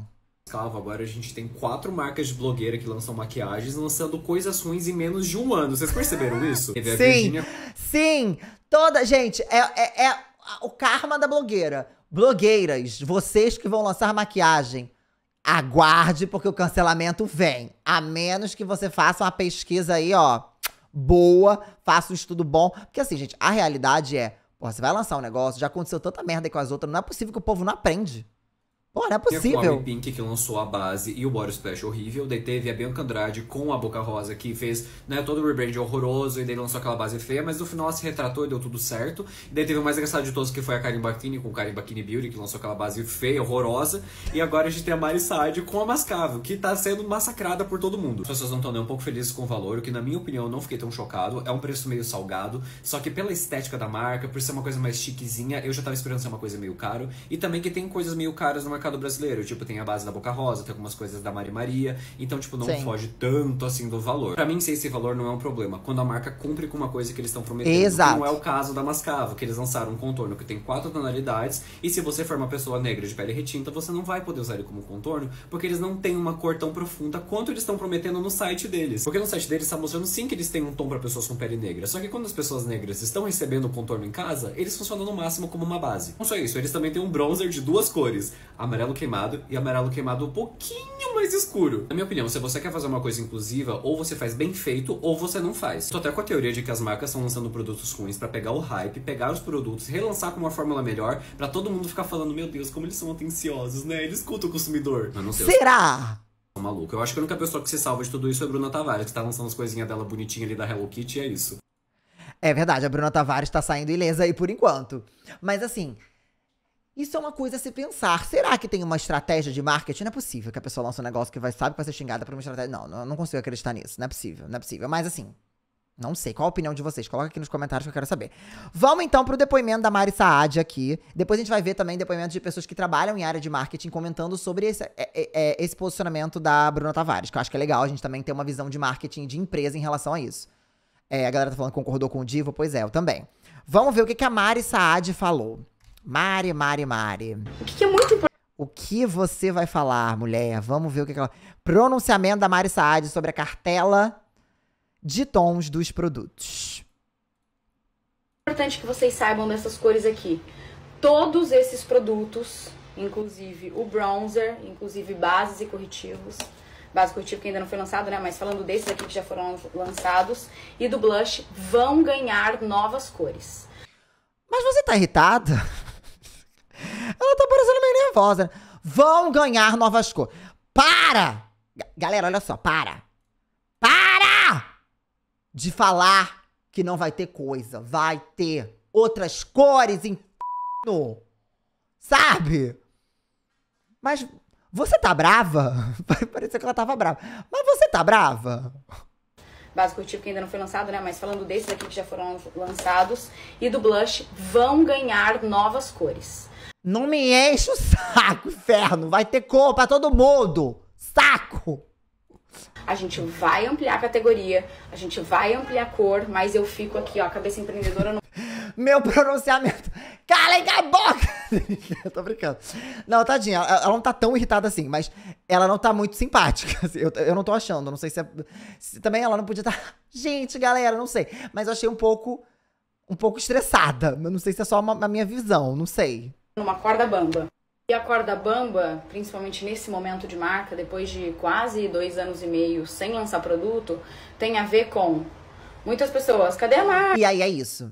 Calma, agora a gente tem quatro marcas de blogueira que lançam maquiagens lançando coisas ruins em menos de um ano. Vocês perceberam isso? Sim. Virginia Sim, toda. Gente, é, é, é o karma da blogueira. Blogueiras, vocês que vão lançar maquiagem, aguarde, porque o cancelamento vem. A menos que você faça uma pesquisa aí, ó, boa, faça um estudo bom. Porque assim, gente, a realidade é, você vai lançar um negócio, já aconteceu tanta merda aí com as outras, não é possível que o povo não aprende. Pô, não é com a possível. Pink que lançou a base e o Body Splash horrível. Daí teve a Bianca Andrade com a Boca Rosa que fez né, todo o rebrand horroroso e daí lançou aquela base feia, mas no final ela se retratou e deu tudo certo. E daí teve o mais engraçado de todos que foi a Karim Bakini com o Karim Bakini Beauty que lançou aquela base feia, horrorosa. E agora a gente tem a Mari Saad com a Mascavo, que tá sendo massacrada por todo mundo. As pessoas não estão nem um pouco felizes com o valor, o que na minha opinião eu não fiquei tão chocado. É um preço meio salgado, só que pela estética da marca, por ser uma coisa mais chiquezinha, eu já tava esperando ser uma coisa meio caro. E também que tem coisas meio caras no mercado brasileiro, tipo, tem a base da Boca Rosa, tem algumas coisas da Mari Maria, então, tipo, não Sim. foge tanto assim do valor. Pra mim, ser esse valor não é um problema, quando a marca cumpre com uma coisa que eles estão prometendo. Exato. Não é o caso da Mascavo, que eles lançaram um contorno que tem quatro tonalidades, e se você for uma pessoa negra de pele retinta, você não vai poder usar ele como contorno, porque eles não têm uma cor tão profunda quanto eles estão prometendo no site deles. Porque no site deles está mostrando sim que eles têm um tom pra pessoas com pele negra, só que quando as pessoas negras estão recebendo o contorno em casa, eles funcionam no máximo como uma base. Não só isso, eles também têm um bronzer de duas cores, amarelo queimado e amarelo queimado um pouquinho mais escuro. Na minha opinião, se você quer fazer uma coisa inclusiva, ou você faz bem feito, ou você não faz. Tô até com a teoria de que as marcas estão lançando produtos ruins pra pegar o hype, pegar os produtos, relançar com uma fórmula melhor, pra todo mundo ficar falando, meu Deus, como eles são atenciosos, né? Eles escutam o consumidor. Eu não sei, Será? maluco. Eu acho que a única pessoa que se salva de tudo isso é a Bruna Tavares, que tá lançando as coisinhas dela bonitinha ali da Hello Kitty, e é isso. É verdade, a Bruna Tavares tá saindo ilesa aí por enquanto. Mas assim, isso é uma coisa a se pensar. Será que tem uma estratégia de marketing? Não é possível que a pessoa lance um negócio que vai sabe que vai ser xingada por uma estratégia. Não, não, consigo acreditar nisso. Não é possível, não é possível. Mas assim, não sei. Qual a opinião de vocês? Coloca aqui nos comentários que eu quero saber. Vamos então pro depoimento da Mari Saad aqui. Depois a gente vai ver também depoimentos de pessoas que trabalham em área de marketing comentando sobre esse, é, é, é, esse posicionamento da Bruna Tavares, que eu acho que é legal a gente também ter uma visão de marketing de empresa em relação a isso. É, a galera tá falando que concordou com o Divo, pois é, eu também. Vamos ver o que, que a Mari Saad falou. Mari, Mari, Mari. O que, que é muito importante. O que você vai falar, mulher? Vamos ver o que, que ela. Pronunciamento da Mari Saad sobre a cartela de tons dos produtos. importante que vocês saibam dessas cores aqui. Todos esses produtos, inclusive o bronzer, inclusive bases e corretivos, base corretivo que ainda não foi lançado, né? Mas falando desses aqui que já foram lançados, e do blush, vão ganhar novas cores. Mas você tá irritada? Ela tá parecendo meio nervosa. Vão ganhar novas cores. Para! Ga- Galera, olha só, para. Para! De falar que não vai ter coisa. Vai ter outras cores, inferno. Sabe? Mas você tá brava? Parecia que ela tava brava. Mas você tá brava? Base corretivo que ainda não foi lançado, né? Mas falando desses aqui que já foram lançados, e do blush, vão ganhar novas cores. Não me enche o saco, inferno. Vai ter cor pra todo mundo. Saco! A gente vai ampliar a categoria, a gente vai ampliar a cor, mas eu fico aqui, ó, cabeça empreendedora no Meu pronunciamento. Calem a boca! Eu tô brincando. Não, tadinha, ela, ela não tá tão irritada assim, mas ela não tá muito simpática. assim, Eu, eu não tô achando, não sei se, é, se também ela não podia estar. Gente, galera, não sei. Mas eu achei um pouco. Um pouco estressada. Eu não sei se é só uma- a minha visão, não sei. numa corda bamba. E a corda bamba, principalmente nesse momento de marca, depois de quase dois anos e meio sem lançar produto, tem a ver com muitas pessoas. Cadê a marca? E aí é isso.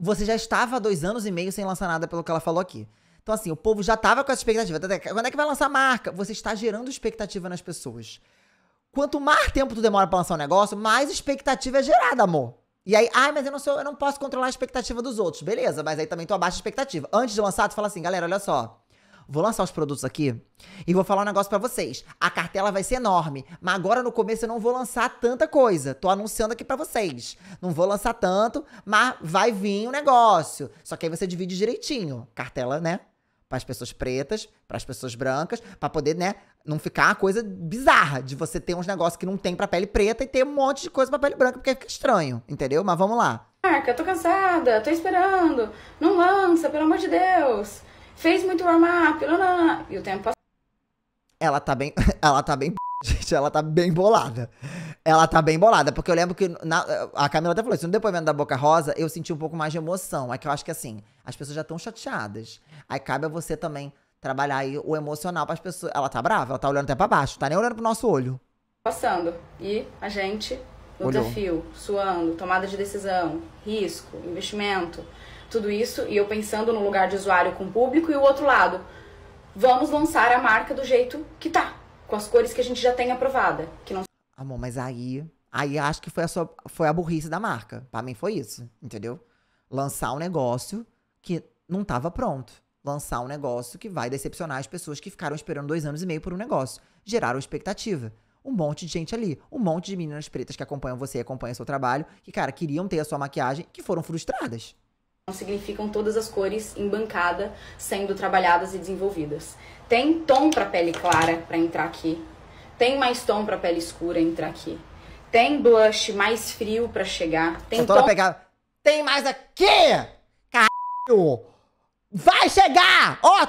Você já estava há dois anos e meio sem lançar nada pelo que ela falou aqui. Então, assim, o povo já tava com essa expectativa. Quando é que vai lançar a marca? Você está gerando expectativa nas pessoas. Quanto mais tempo tu demora pra lançar um negócio, mais expectativa é gerada, amor. E aí, ai, mas eu não sou, eu não posso controlar a expectativa dos outros. Beleza, mas aí também tu abaixa a expectativa. Antes de lançar, tu fala assim, galera, olha só. Vou lançar os produtos aqui e vou falar um negócio pra vocês. A cartela vai ser enorme, mas agora no começo eu não vou lançar tanta coisa. Tô anunciando aqui pra vocês. Não vou lançar tanto, mas vai vir o negócio. Só que aí você divide direitinho. Cartela, né? Para as pessoas pretas, para as pessoas brancas, pra poder, né, não ficar uma coisa bizarra de você ter uns negócios que não tem pra pele preta e ter um monte de coisa pra pele branca, porque fica estranho, entendeu? Mas vamos lá. Marca, tô cansada, tô esperando. Não lança, pelo amor de Deus. Fez muito warm-up, e o tempo passou. Ela tá bem. Ela tá bem. Gente, ela tá bem bolada. Ela tá bem bolada, porque eu lembro que na- a Camila até falou isso, no depoimento da Boca Rosa, eu senti um pouco mais de emoção. É que eu acho que assim, as pessoas já estão chateadas. Aí cabe a você também trabalhar aí o emocional pras pessoas. Ela tá brava, ela tá olhando até pra baixo, tá nem olhando pro nosso olho. passando. E a gente no Olhou. desafio, suando, tomada de decisão, risco, investimento, tudo isso. E eu pensando no lugar de usuário com público e o outro lado. Vamos lançar a marca do jeito que tá. Com as cores que a gente já tem aprovada. Que não Amor, mas aí. Aí acho que foi a, sua, foi a burrice da marca. Pra mim foi isso, entendeu? Lançar um negócio que não tava pronto. Lançar um negócio que vai decepcionar as pessoas que ficaram esperando dois anos e meio por um negócio. Geraram expectativa. Um monte de gente ali. Um monte de meninas pretas que acompanham você e acompanham seu trabalho. Que, cara, queriam ter a sua maquiagem que foram frustradas. Não significam todas as cores em bancada sendo trabalhadas e desenvolvidas. Tem tom para pele clara para entrar aqui. Tem mais tom para pele escura entrar aqui. Tem blush mais frio para chegar. Tem tom pegar. Tem mais aqui! Caralho! Vai chegar! Ó!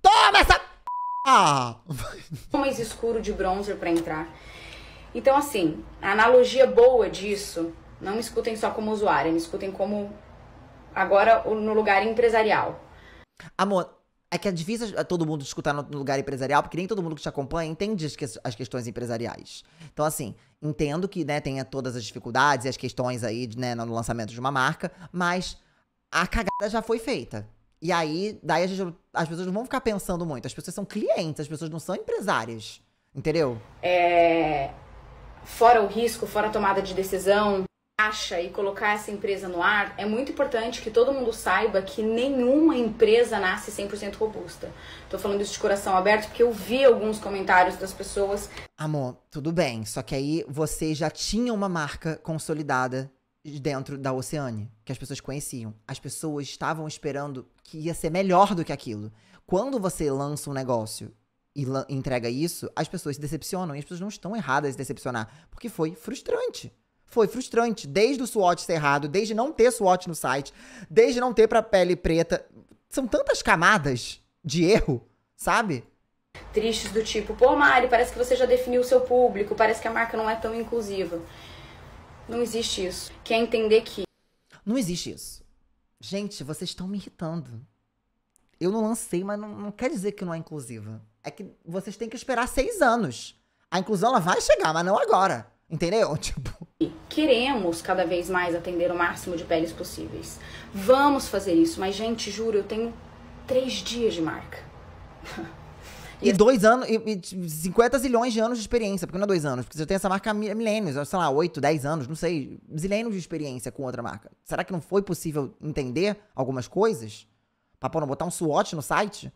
toma essa. Ah! mais escuro de bronzer para entrar. Então, assim, a analogia boa disso, não me escutem só como usuária, me escutem como agora no lugar empresarial. Amor, é que é difícil todo mundo escutar no lugar empresarial, porque nem todo mundo que te acompanha entende as, que- as questões empresariais. Então, assim, entendo que, né, tenha todas as dificuldades e as questões aí, né, no lançamento de uma marca, mas a cagada já foi feita. E aí, daí gente- as pessoas não vão ficar pensando muito. As pessoas são clientes, as pessoas não são empresárias. Entendeu? É, fora o risco, fora a tomada de decisão, acha e colocar essa empresa no ar, é muito importante que todo mundo saiba que nenhuma empresa nasce 100% robusta. Tô falando isso de coração aberto porque eu vi alguns comentários das pessoas Amor, tudo bem. Só que aí você já tinha uma marca consolidada dentro da Oceane, que as pessoas conheciam. As pessoas estavam esperando que ia ser melhor do que aquilo. Quando você lança um negócio e entrega isso, as pessoas se decepcionam. E as pessoas não estão erradas em decepcionar. Porque foi frustrante. Foi frustrante, desde o SWOT ser errado, desde não ter SWOT no site, desde não ter pra pele preta. São tantas camadas de erro, sabe? tristes do tipo, pô, Mari, parece que você já definiu o seu público, parece que a marca não é tão inclusiva. Não existe isso. Quer entender que. Não existe isso. Gente, vocês estão me irritando. Eu não lancei, mas não, não quer dizer que não é inclusiva. É que vocês têm que esperar seis anos. A inclusão ela vai chegar, mas não agora. Entendeu? Tipo. Queremos cada vez mais atender o máximo de peles possíveis. Vamos fazer isso, mas, gente, juro, eu tenho três dias de marca. E dois anos, e, e 50 zilhões de anos de experiência, porque não é dois anos, porque você tem essa marca há mi- milênios, sei lá, 8, 10 anos, não sei, zilênios de experiência com outra marca. Será que não foi possível entender algumas coisas? Pra pô, não botar um SWOT no site?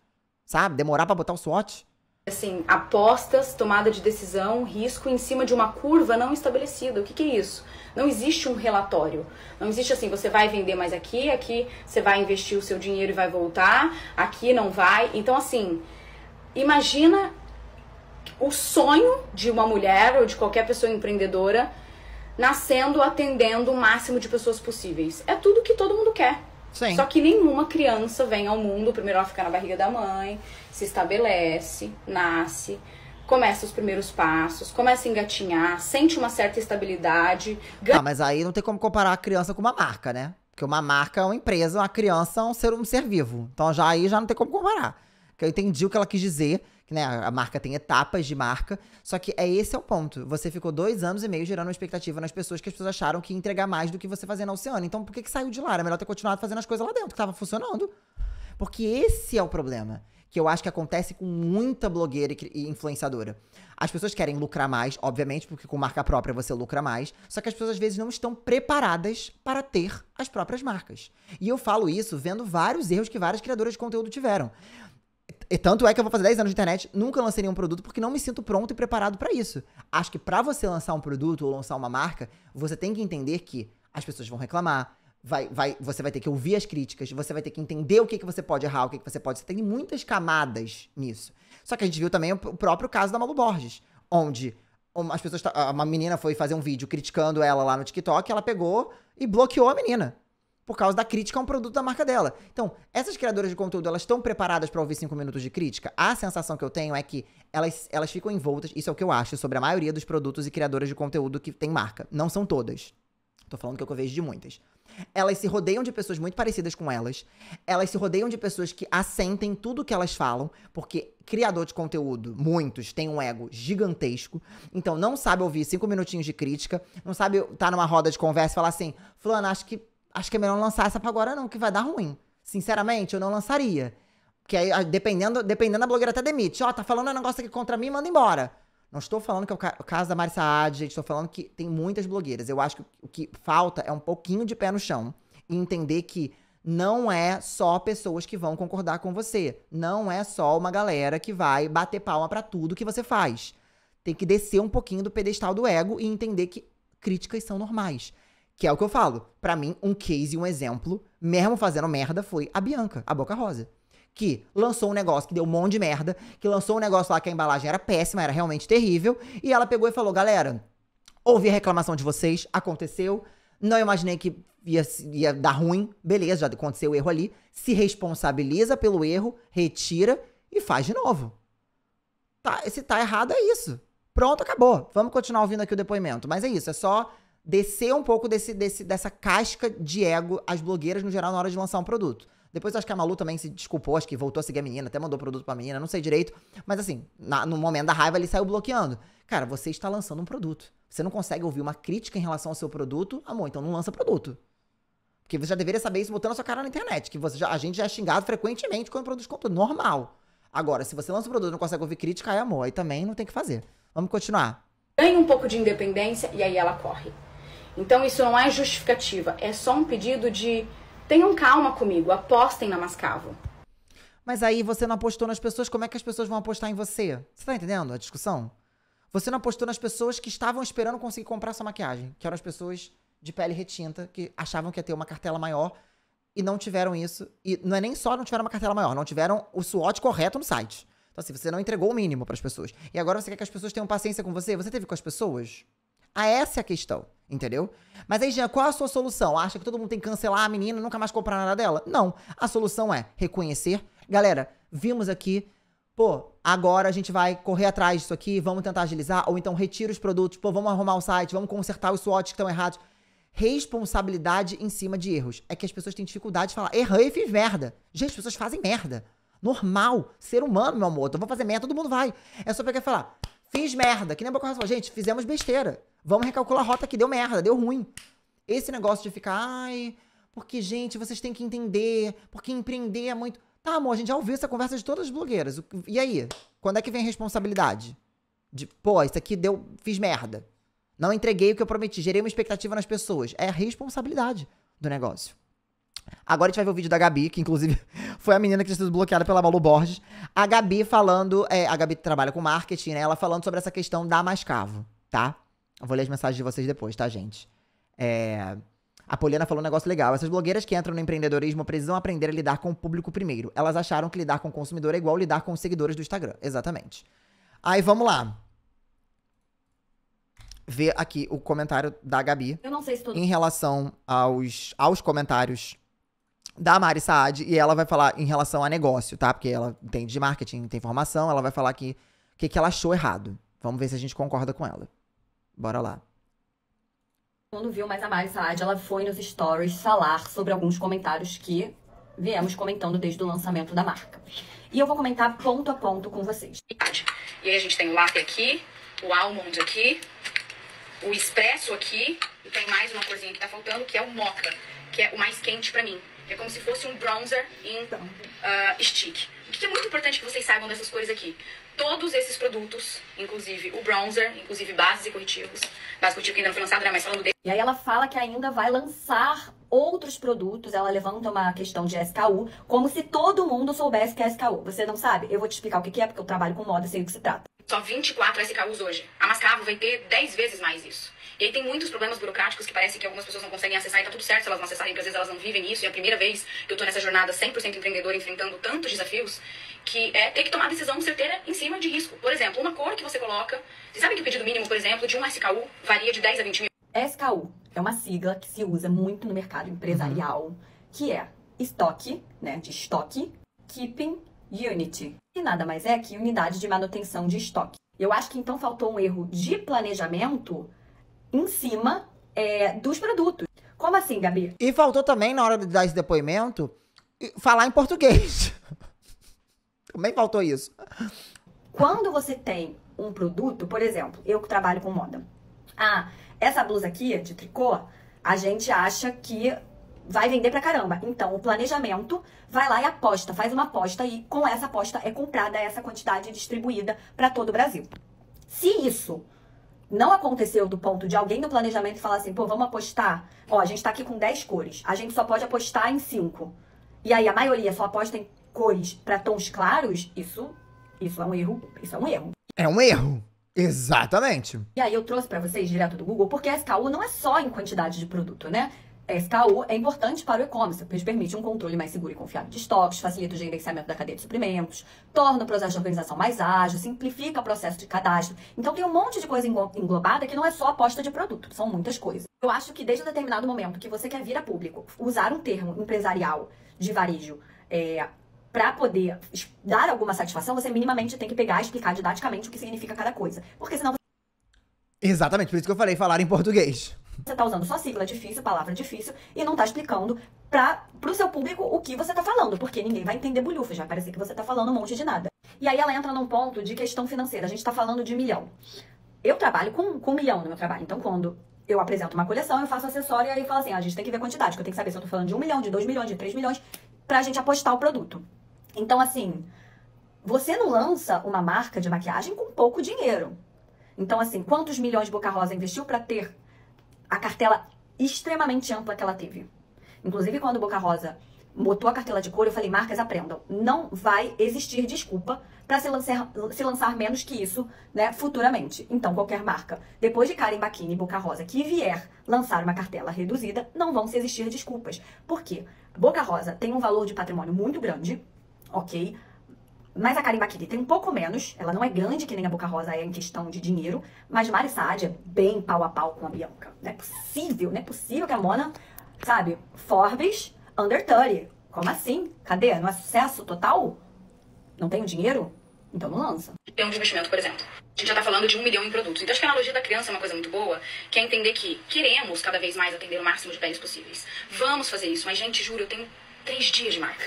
Sabe? Demorar pra botar o SWOT? Assim, apostas, tomada de decisão, risco em cima de uma curva não estabelecida. O que, que é isso? Não existe um relatório. Não existe assim, você vai vender mais aqui, aqui você vai investir o seu dinheiro e vai voltar, aqui não vai. Então, assim, imagina o sonho de uma mulher ou de qualquer pessoa empreendedora nascendo atendendo o máximo de pessoas possíveis. É tudo que todo mundo quer. Sim. Só que nenhuma criança vem ao mundo, primeiro ela fica na barriga da mãe, se estabelece, nasce, começa os primeiros passos, começa a engatinhar, sente uma certa estabilidade, ganha Ah, mas aí não tem como comparar a criança com uma marca, né? Porque uma marca é uma empresa, uma criança é um ser, um ser vivo. Então já aí já não tem como comparar. Porque eu entendi o que ela quis dizer, que né, a marca tem etapas de marca, só que é esse é o ponto. Você ficou dois anos e meio gerando uma expectativa nas pessoas que as pessoas acharam que ia entregar mais do que você fazia na Oceana. Então por que, que saiu de lá? Era melhor ter continuado fazendo as coisas lá dentro, que tava funcionando. Porque esse é o problema. Que eu acho que acontece com muita blogueira e influenciadora. As pessoas querem lucrar mais, obviamente, porque com marca própria você lucra mais. Só que as pessoas às vezes não estão preparadas para ter as próprias marcas. E eu falo isso vendo vários erros que várias criadoras de conteúdo tiveram. E tanto é que eu vou fazer 10 anos de internet, nunca lancei nenhum produto porque não me sinto pronto e preparado para isso. Acho que para você lançar um produto ou lançar uma marca, você tem que entender que as pessoas vão reclamar, vai, vai, você vai ter que ouvir as críticas, você vai ter que entender o que, que você pode errar, o que, que você pode. Você tem muitas camadas nisso. Só que a gente viu também o próprio caso da Malu Borges, onde as pessoas. Uma menina foi fazer um vídeo criticando ela lá no TikTok, ela pegou e bloqueou a menina por causa da crítica a um produto da marca dela. Então, essas criadoras de conteúdo, elas estão preparadas pra ouvir cinco minutos de crítica? A sensação que eu tenho é que elas, elas ficam envoltas, isso é o que eu acho, sobre a maioria dos produtos e criadoras de conteúdo que tem marca. Não são todas. Tô falando que é que eu vejo de muitas. Elas se rodeiam de pessoas muito parecidas com elas. Elas se rodeiam de pessoas que assentem tudo que elas falam, porque criador de conteúdo, muitos, têm um ego gigantesco. Então não sabe ouvir cinco minutinhos de crítica, não sabe estar tá numa roda de conversa e falar assim: Fulano, acho que, acho que é melhor não lançar essa pra agora, não, que vai dar ruim. Sinceramente, eu não lançaria. Porque aí, dependendo, dependendo, a blogueira até demite. Ó, tá falando um negócio aqui contra mim, manda embora. Não estou falando que é o, ca- o caso da Marissa Saad, gente. Estou falando que tem muitas blogueiras. Eu acho que o que falta é um pouquinho de pé no chão e entender que não é só pessoas que vão concordar com você. Não é só uma galera que vai bater palma pra tudo que você faz. Tem que descer um pouquinho do pedestal do ego e entender que críticas são normais. Que é o que eu falo. Pra mim, um case e um exemplo, mesmo fazendo merda, foi a Bianca, a Boca Rosa. Que lançou um negócio que deu um monte de merda, que lançou um negócio lá que a embalagem era péssima, era realmente terrível, e ela pegou e falou: galera, ouvi a reclamação de vocês, aconteceu, não imaginei que ia, ia dar ruim, beleza, já aconteceu o erro ali, se responsabiliza pelo erro, retira e faz de novo. Tá, se tá errado, é isso. Pronto, acabou. Vamos continuar ouvindo aqui o depoimento. Mas é isso, é só descer um pouco desse, desse, dessa casca de ego as blogueiras no geral na hora de lançar um produto. Depois acho que a Malu também se desculpou, acho que voltou a seguir a menina, até mandou produto pra menina, não sei direito. Mas assim, na- no momento da raiva ele saiu bloqueando. Cara, você está lançando um produto. Você não consegue ouvir uma crítica em relação ao seu produto, amor, então não lança produto. Porque você já deveria saber isso botando a sua cara na internet, que você já- a gente já é xingado frequentemente quando produz conteúdo. Normal. Agora, se você lança um produto e não consegue ouvir crítica, aí amor, aí também não tem o que fazer. Vamos continuar. ganha um pouco de independência e aí ela corre. Então isso não é justificativa, é só um pedido de tenham calma comigo, apostem na Mascavo. Mas aí você não apostou nas pessoas, como é que as pessoas vão apostar em você? Você tá entendendo a discussão? Você não apostou nas pessoas que estavam esperando conseguir comprar sua maquiagem, que eram as pessoas de pele retinta, que achavam que ia ter uma cartela maior e não tiveram isso. E não é nem só não tiveram uma cartela maior, não tiveram o SWOT correto no site. Então, assim, você não entregou o mínimo para as pessoas. E agora você quer que as pessoas tenham paciência com você? Você teve com as pessoas? Ah, essa é a questão. Entendeu? Mas aí, Jean, qual a sua solução? Acha que todo mundo tem que cancelar a menina e nunca mais comprar nada dela? Não. A solução é reconhecer. Galera, vimos aqui. Pô, agora a gente vai correr atrás disso aqui, vamos tentar agilizar, ou então retira os produtos, pô, vamos arrumar o site, vamos consertar os SWOTs que estão errados. Responsabilidade em cima de erros. É que as pessoas têm dificuldade de falar, errei e fiz merda. Gente, as pessoas fazem merda. Normal. Ser humano, meu amor. Então vou fazer merda, todo mundo vai. É só pegar e falar, fiz merda. Que nem a Boca falou, gente, fizemos besteira. Vamos recalcular a rota que deu merda, deu ruim. Esse negócio de ficar, ai, porque, gente, vocês têm que entender, porque empreender é muito. Tá, amor, a gente já ouviu essa conversa de todas as blogueiras. E aí? Quando é que vem a responsabilidade? De, pô, isso aqui deu. Fiz merda. Não entreguei o que eu prometi, gerei uma expectativa nas pessoas. É a responsabilidade do negócio. Agora a gente vai ver o vídeo da Gabi, que inclusive foi a menina que tinha sido bloqueada pela Malu Borges. A Gabi falando, é, a Gabi trabalha com marketing, né? Ela falando sobre essa questão da Mascavo, tá? Eu vou ler as mensagens de vocês depois, tá, gente? É... A Poliana falou um negócio legal. Essas blogueiras que entram no empreendedorismo precisam aprender a lidar com o público primeiro. Elas acharam que lidar com o consumidor é igual lidar com os seguidores do Instagram. Exatamente. Aí vamos lá. Ver aqui o comentário da Gabi. Eu não sei se todo Em relação aos, aos comentários da Mari Saad. E ela vai falar em relação a negócio, tá? Porque ela entende de marketing, tem formação. Ela vai falar aqui o que, que ela achou errado. Vamos ver se a gente concorda com ela. Bora lá. mundo viu, mas a Mari Saad, ela foi nos stories falar sobre alguns comentários que viemos comentando desde o lançamento da marca. E eu vou comentar ponto a ponto com vocês. E aí a gente tem o latte aqui, o almond aqui, o espresso aqui, e tem mais uma corzinha que tá faltando, que é o mocha, que é o mais quente pra mim. É como se fosse um bronzer em ah, stick. O que é muito importante que vocês saibam dessas cores aqui? Todos esses produtos, inclusive o bronzer, inclusive bases e corretivos, base corretivo que ainda não foi lançado, né, mas falando dele, E aí ela fala que ainda vai lançar outros produtos, ela levanta uma questão de SKU, como se todo mundo soubesse que é SKU. Você não sabe? Eu vou te explicar o que é, porque eu trabalho com moda, sei do que se trata. só 24 SKUs hoje. A Mascavo vai ter 10 vezes mais isso. E aí tem muitos problemas burocráticos que parece que algumas pessoas não conseguem acessar e tá tudo certo se elas não acessarem, porque às vezes elas não vivem isso. E é a primeira vez que eu tô nessa jornada 100% empreendedora, enfrentando tantos desafios, que é ter que tomar decisão certeira em cima de risco. Por exemplo, uma cor que você coloca. Vocês sabem que o pedido mínimo, por exemplo, de um SKU varia de 10 a 20 mil? SKU é uma sigla que se usa muito no mercado empresarial, que é estoque, né, de estoque, keeping unit. E nada mais é que unidade de manutenção de estoque. Eu acho que então faltou um erro de planejamento em cima é, dos produtos. Como assim, Gabi? E faltou também, na hora de dar esse depoimento, falar em português. também faltou isso. Quando você tem um produto, por exemplo, eu que trabalho com moda. Ah, essa blusa aqui de tricô, a gente acha que vai vender pra caramba. Então, o planejamento vai lá e aposta, faz uma aposta e com essa aposta é comprada essa quantidade distribuída pra todo o Brasil. Se isso não aconteceu do ponto de alguém no planejamento falar assim, pô, vamos apostar. Ó, a gente tá aqui com 10 cores. A gente só pode apostar em 5. E aí a maioria só aposta em cores pra tons claros, isso isso é um erro, isso é um erro. É um erro. Exatamente. E aí eu trouxe pra vocês direto do Google, porque a SKU não é só em quantidade de produto, né? SKU é importante para o e-commerce, pois permite um controle mais seguro e confiável de estoques, facilita o gerenciamento da cadeia de suprimentos, torna o processo de organização mais ágil, simplifica o processo de cadastro. Então tem um monte de coisa englo- englobada que não é só aposta de produto, são muitas coisas. Eu acho que desde um determinado momento que você quer vir a público, usar um termo empresarial de varejo é, para poder dar alguma satisfação, você minimamente tem que pegar e explicar didaticamente o que significa cada coisa. Porque senão Exatamente, por isso que eu falei falar em português. Você tá usando só sigla difícil, palavra difícil, e não tá explicando para pro seu público o que você tá falando, porque ninguém vai entender bulhufas, vai parecer que você tá falando um monte de nada. E aí ela entra num ponto de questão financeira, a gente tá falando de milhão. Eu trabalho com, com milhão no meu trabalho, então quando eu apresento uma coleção, eu faço acessório e aí falo assim, ah, a gente tem que ver a quantidade, que eu tenho que saber se eu tô falando de um milhão, de dois milhões, de três milhões, pra gente apostar o produto. Então, assim, você não lança uma marca de maquiagem com pouco dinheiro. Então, assim, quantos milhões Boca Rosa investiu para ter a cartela extremamente ampla que ela teve? Inclusive, quando Boca Rosa botou a cartela de cor, eu falei, marcas aprendam. Não vai existir desculpa para se lançar, se lançar menos que isso, né, futuramente. Então, qualquer marca, depois de Karen Bakini e Boca Rosa, que vier lançar uma cartela reduzida, não vão se existir desculpas. Por quê? Boca Rosa tem um valor de patrimônio muito grande, ok? Mas a Karim Bakiri tem um pouco menos. Ela não é grande que nem a Boca Rosa é em questão de dinheiro. Mas Mari é bem pau a pau com a Bianca. Não é possível, não é possível que a Mona, sabe, Forbes, under 30. Como assim? Cadê? Não é sucesso total? Não tem o dinheiro? Então não lança. Tem um investimento, por exemplo. A gente já tá falando de um milhão em produtos. Então acho que a analogia da criança é uma coisa muito boa, que é entender que queremos cada vez mais atender o máximo de peles possíveis. Vamos fazer isso, mas gente, juro, eu tenho três dias de marca.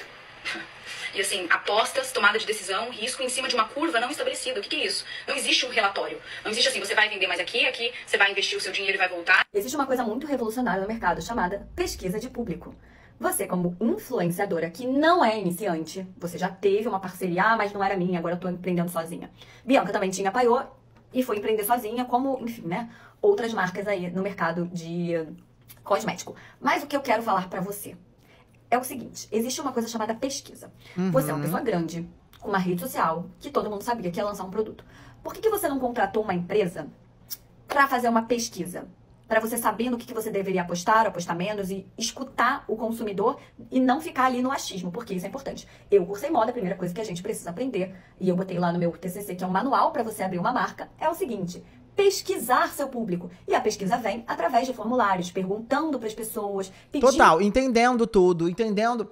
E assim, apostas, tomada de decisão, risco em cima de uma curva não estabelecida. O que, que é isso? Não existe um relatório. Não existe assim, você vai vender mais aqui, aqui, você vai investir o seu dinheiro e vai voltar. Existe uma coisa muito revolucionária no mercado chamada pesquisa de público. Você, como influenciadora que não é iniciante, você já teve uma parceria, ah, mas não era minha, agora eu tô empreendendo sozinha. Bianca também tinha paiô e foi empreender sozinha, como, enfim, né? Outras marcas aí no mercado de cosmético. Mas o que eu quero falar pra você é o seguinte: existe uma coisa chamada pesquisa. Você é uma pessoa grande, com uma rede social, que todo mundo sabia que ia lançar um produto. Por que, que você não contratou uma empresa para fazer uma pesquisa? Para você saber no que, que você deveria apostar, apostar menos e escutar o consumidor e não ficar ali no achismo, porque isso é importante. Eu cursei moda, a primeira coisa que a gente precisa aprender, e eu botei lá no meu TCC, que é um manual para você abrir uma marca, é o seguinte: pesquisar seu público. E a pesquisa vem através de formulários, perguntando para as pessoas, pedindo Total, entendendo tudo, entendendo.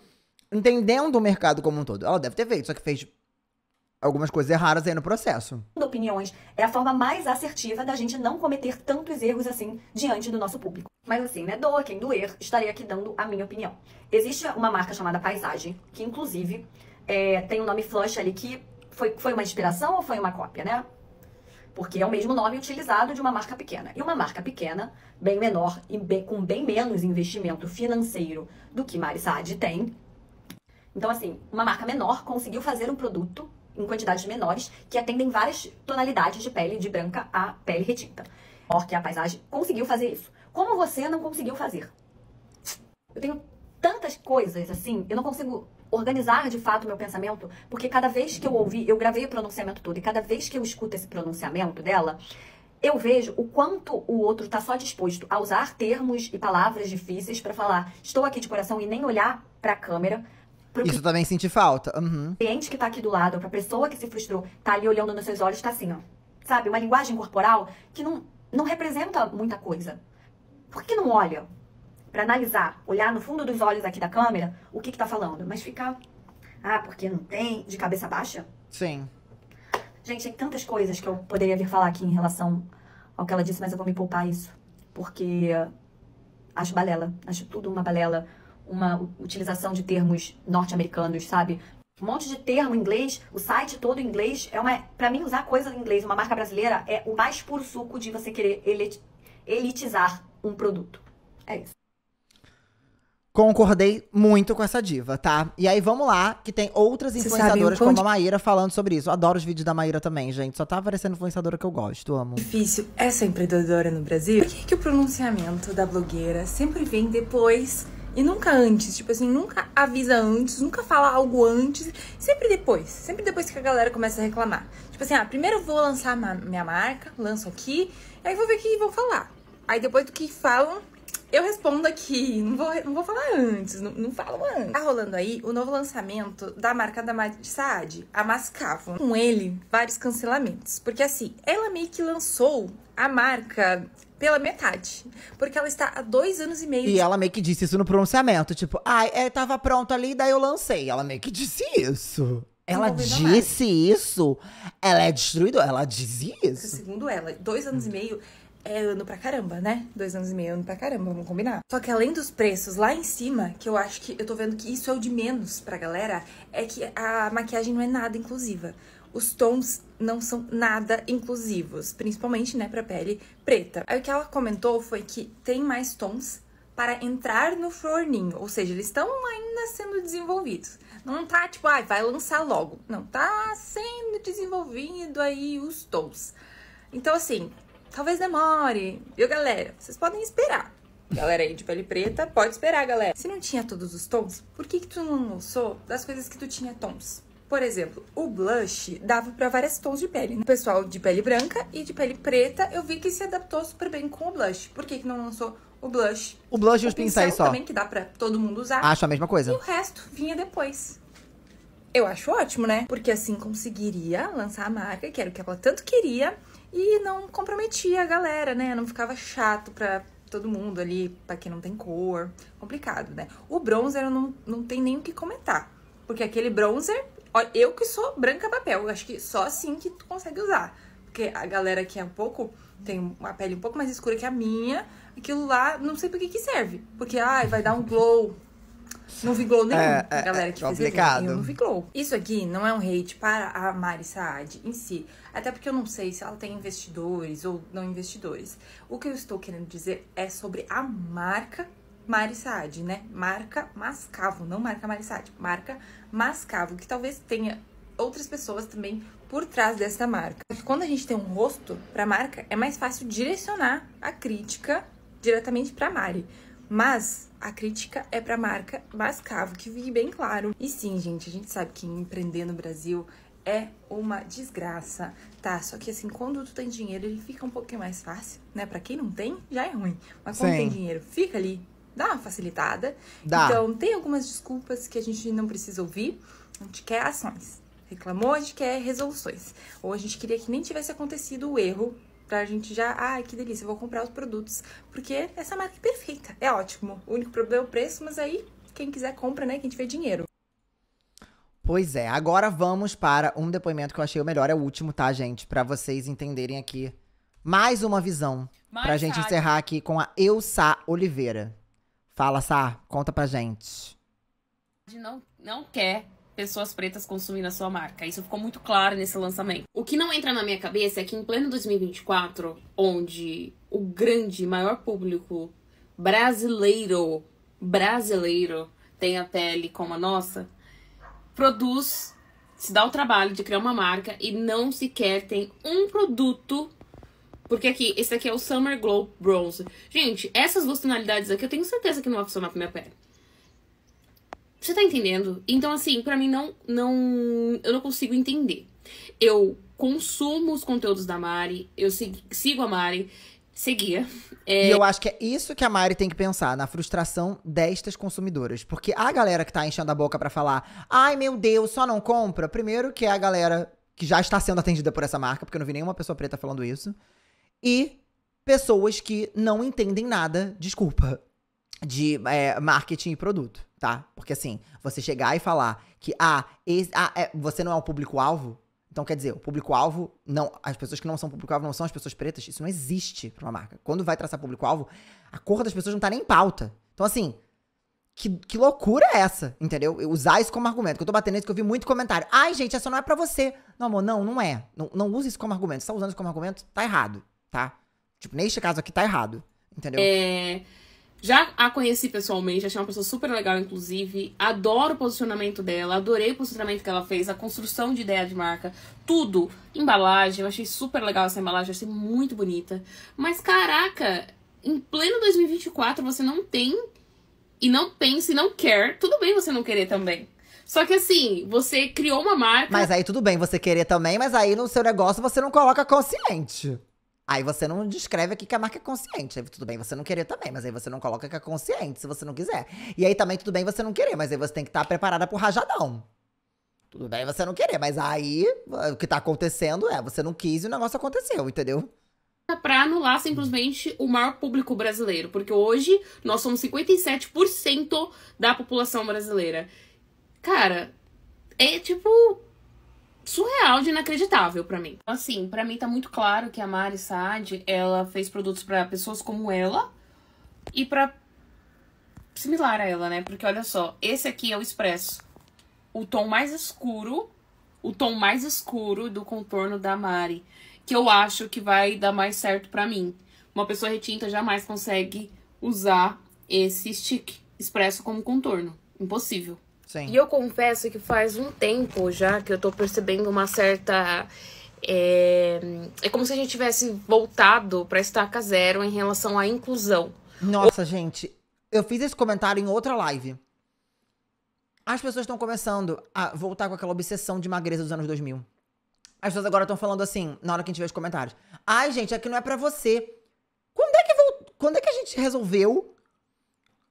Entendendo o mercado como um todo. Ela deve ter feito, só que fez algumas coisas erradas aí no processo. opiniões é a forma mais assertiva da gente não cometer tantos erros assim diante do nosso público. Mas assim, né, doa quem doer, estarei aqui dando a minha opinião. Existe uma marca chamada Paisagem, que inclusive é, tem o nome Flush ali, que foi, foi uma inspiração ou foi uma cópia, né? Porque é o mesmo nome utilizado de uma marca pequena. E uma marca pequena, bem menor e bem- com bem menos investimento financeiro do que Mari Saad tem, então, assim, uma marca menor conseguiu fazer um produto em quantidades menores que atendem várias tonalidades de pele, de branca a pele retinta. Maior que a paisagem conseguiu fazer isso. Como você não conseguiu fazer? Eu tenho tantas coisas assim, eu não consigo organizar de fato meu pensamento, porque cada vez que eu ouvi, eu gravei o pronunciamento todo, e cada vez que eu escuto esse pronunciamento dela, eu vejo o quanto o outro está só disposto a usar termos e palavras difíceis para falar, estou aqui de coração e nem olhar para a câmera. Pro Isso eu também senti falta. Uhum. cliente que tá aqui do lado, pra pessoa que se frustrou, tá ali olhando nos seus olhos, tá assim, ó. Sabe? Uma linguagem corporal que não, não representa muita coisa. Por que não olha? Pra analisar, olhar no fundo dos olhos aqui da câmera, o que que tá falando. Mas ficar, ah, porque não tem, de cabeça baixa? Sim. Gente, tem tantas coisas que eu poderia vir falar aqui em relação ao que ela disse, mas eu vou me poupar isso. Porque acho balela. Acho tudo uma balela. Uma utilização de termos norte-americanos, sabe? Um monte de termo em inglês, o site todo em inglês. É uma, pra mim, usar coisa em inglês, uma marca brasileira, é o mais puro suco de você querer elit- elitizar um produto. É isso. Concordei muito com essa diva, tá? E aí vamos lá, que tem outras influenciadoras como a Maíra falando sobre isso. Eu adoro os vídeos da Maíra também, gente. Só tá aparecendo influenciadora que eu gosto, amo. difícil ser empreendedora no Brasil? Por que, que o pronunciamento da blogueira sempre vem depois e nunca antes? Tipo assim, nunca avisa antes, nunca fala algo antes, sempre depois. Sempre depois que a galera começa a reclamar. Tipo assim, ah, primeiro eu vou lançar minha marca, lanço aqui, aí vou ver o que vão falar. Aí depois do que falam, eu respondo aqui, não vou, não vou falar antes, não, não falo antes. Tá rolando aí o novo lançamento da marca da Mari Saad, a Mascavo. Com ele, vários cancelamentos. Porque assim, ela meio que lançou a marca pela metade. Porque ela está há dois anos e meio E ela meio que disse isso no pronunciamento. Tipo, ai, é, tava pronto ali, daí eu lancei. Ela meio que disse isso. Ela Desenvolvendo a disse isso. Ela é destruidora. Ela dizia isso. Segundo ela, dois anos e meio é ano pra caramba, né? Dois anos e meio ano pra caramba, vamos combinar. Só que além dos preços lá em cima, que eu acho que eu tô vendo que isso é o de menos pra galera, é que a maquiagem não é nada inclusiva. Os tons não são nada inclusivos, principalmente, né, pra pele preta. Aí o que ela comentou foi que tem mais tons para entrar no forninho, ou seja, eles estão ainda sendo desenvolvidos. Não tá tipo, ai, vai lançar logo. Não, tá sendo desenvolvido aí os tons. Então, assim, talvez demore. Viu, galera? Vocês podem esperar. Galera aí de pele preta, pode esperar, galera. Se não tinha todos os tons, por que que tu não lançou das coisas que tu tinha tons? Por exemplo, o blush dava pra vários tons de pele. O pessoal de pele branca e de pele preta, eu vi que se adaptou super bem com o blush. Por que que não lançou o blush? O blush e os pincéis só. também, que dá pra todo mundo usar. Acho a mesma E coisa. o resto vinha depois. Eu acho ótimo, né? Porque assim conseguiria lançar a marca, que era o que ela tanto queria, e não comprometia a galera, né? Não ficava chato pra todo mundo ali, pra quem não tem cor. Complicado, né? O bronzer não, não tem nem o que comentar. Porque aquele bronzer, ó, eu que sou branca papel, eu acho que só assim que tu consegue usar. Porque a galera que é um pouco, tem uma pele um pouco mais escura que a minha, aquilo lá, não sei pra que que serve. Porque, ai, vai dar um glow. Não vi glow nenhum. É, é, a galera é que fez complicado. eu não. Isso aqui não é um hate para a Mari Saad em si. Até porque eu não sei se ela tem investidores ou não investidores. O que eu estou querendo dizer é sobre a marca Mari Saad, né? Marca Mascavo, não marca Mari Saad. Marca Mascavo, que talvez tenha outras pessoas também por trás dessa marca. Quando a gente tem um rosto para a marca, é mais fácil direcionar a crítica diretamente para Mari. Mas a crítica é para a marca Mascavo, que fique bem claro. E sim, gente, a gente sabe que empreender no Brasil é uma desgraça, tá? Só que assim, quando tu tem dinheiro, ele fica um pouquinho mais fácil, né? Para quem não tem, já é ruim. Mas quando Sim. tem dinheiro, fica ali, dá uma facilitada. Dá. Então, tem algumas desculpas que a gente não precisa ouvir. A gente quer ações. Reclamou, a gente quer resoluções. Ou a gente queria que nem tivesse acontecido o erro pra gente já, ai, que delícia, eu vou comprar os produtos. Porque essa marca é perfeita, é ótimo. O único problema é o preço, mas aí quem quiser compra, né? Quem tiver dinheiro. Pois é, agora vamos para um depoimento que eu achei o melhor, é o último, tá, gente? Pra vocês entenderem aqui mais uma visão. Mais pra gente tarde. encerrar aqui com a Eusá Oliveira. Fala, Sá, conta pra gente. não, não quer pessoas pretas consumindo a sua marca. Isso ficou muito claro nesse lançamento. O que não entra na minha cabeça é que em pleno 2024, onde o grande, maior público brasileiro, brasileiro, tem a pele como a nossa, produz, se dá o trabalho de criar uma marca e não sequer tem um produto porque aqui, esse aqui é o Summer Glow Bronze. Gente, essas duas tonalidades aqui eu tenho certeza que não vai funcionar pra minha pele. Você tá entendendo? Então, assim, pra mim não, não. Eu não consigo entender. Eu consumo os conteúdos da Mari, eu sig- sigo a Mari, seguia. É, E eu acho que é isso que a Mari tem que pensar, na frustração destas consumidoras. Porque a galera que tá enchendo a boca pra falar, ai meu Deus, só não compra. Primeiro, que é a galera que já está sendo atendida por essa marca, porque eu não vi nenhuma pessoa preta falando isso. E pessoas que não entendem nada, desculpa, de é, marketing e produto, tá? Porque assim, você chegar e falar que, ah, esse- ah, é, você não é o público-alvo, então quer dizer, o público-alvo, não, as pessoas que não são público-alvo não são as pessoas pretas, isso não existe pra uma marca. Quando vai traçar público-alvo, a cor das pessoas não tá nem em pauta. Então assim, que, que loucura é essa, entendeu? Eu Usar isso como argumento. Que eu tô batendo nisso que eu vi muito comentário. Ai, gente, essa não é pra você. Não, amor, não, não é. Não, não use isso como argumento. Você tá usando isso como argumento, tá errado, tá? Tipo, neste caso aqui tá errado, entendeu? É, já a conheci pessoalmente, achei uma pessoa super legal, inclusive. Adoro o posicionamento dela, adorei o posicionamento que ela fez, a construção de ideia de marca, tudo. Embalagem, eu achei super legal essa embalagem, achei muito bonita. Mas caraca, em pleno 2024 você não tem e não pensa e não quer. Tudo bem você não querer também. Só que assim, você criou uma marca. Mas aí tudo bem você querer também, mas aí no seu negócio você não coloca consciente. Aí você não descreve aqui que a marca é consciente. Aí tudo bem você não querer também, mas aí você não coloca que é consciente se você não quiser. E aí também tudo bem você não querer, mas aí você tem que estar preparada pro rajadão. Tudo bem você não querer, mas aí o que tá acontecendo é, você não quis e o negócio aconteceu, entendeu? pra anular simplesmente o maior público brasileiro, porque hoje nós somos 57% da população brasileira. Cara, é tipo surreal de inacreditável pra mim. Assim, pra mim tá muito claro que a Mari Saad, ela fez produtos pra pessoas como ela e pra similar a ela, né? Porque olha só, esse aqui é o expresso. O tom mais escuro, o tom mais escuro do contorno da Mari, que eu acho que vai dar mais certo pra mim. Uma pessoa retinta jamais consegue usar esse stick expresso como contorno. Impossível. Sim. E eu confesso que faz um tempo já que eu tô percebendo uma certa. É, é como se a gente tivesse voltado pra estaca zero em relação à inclusão. Nossa, gente, eu fiz esse comentário em outra live. As pessoas estão começando a voltar com aquela obsessão de magreza dos anos 2000. As pessoas agora estão falando assim, na hora que a gente vê os comentários. Ai, gente, aqui não é pra você. Quando é que, Quando é que a gente resolveu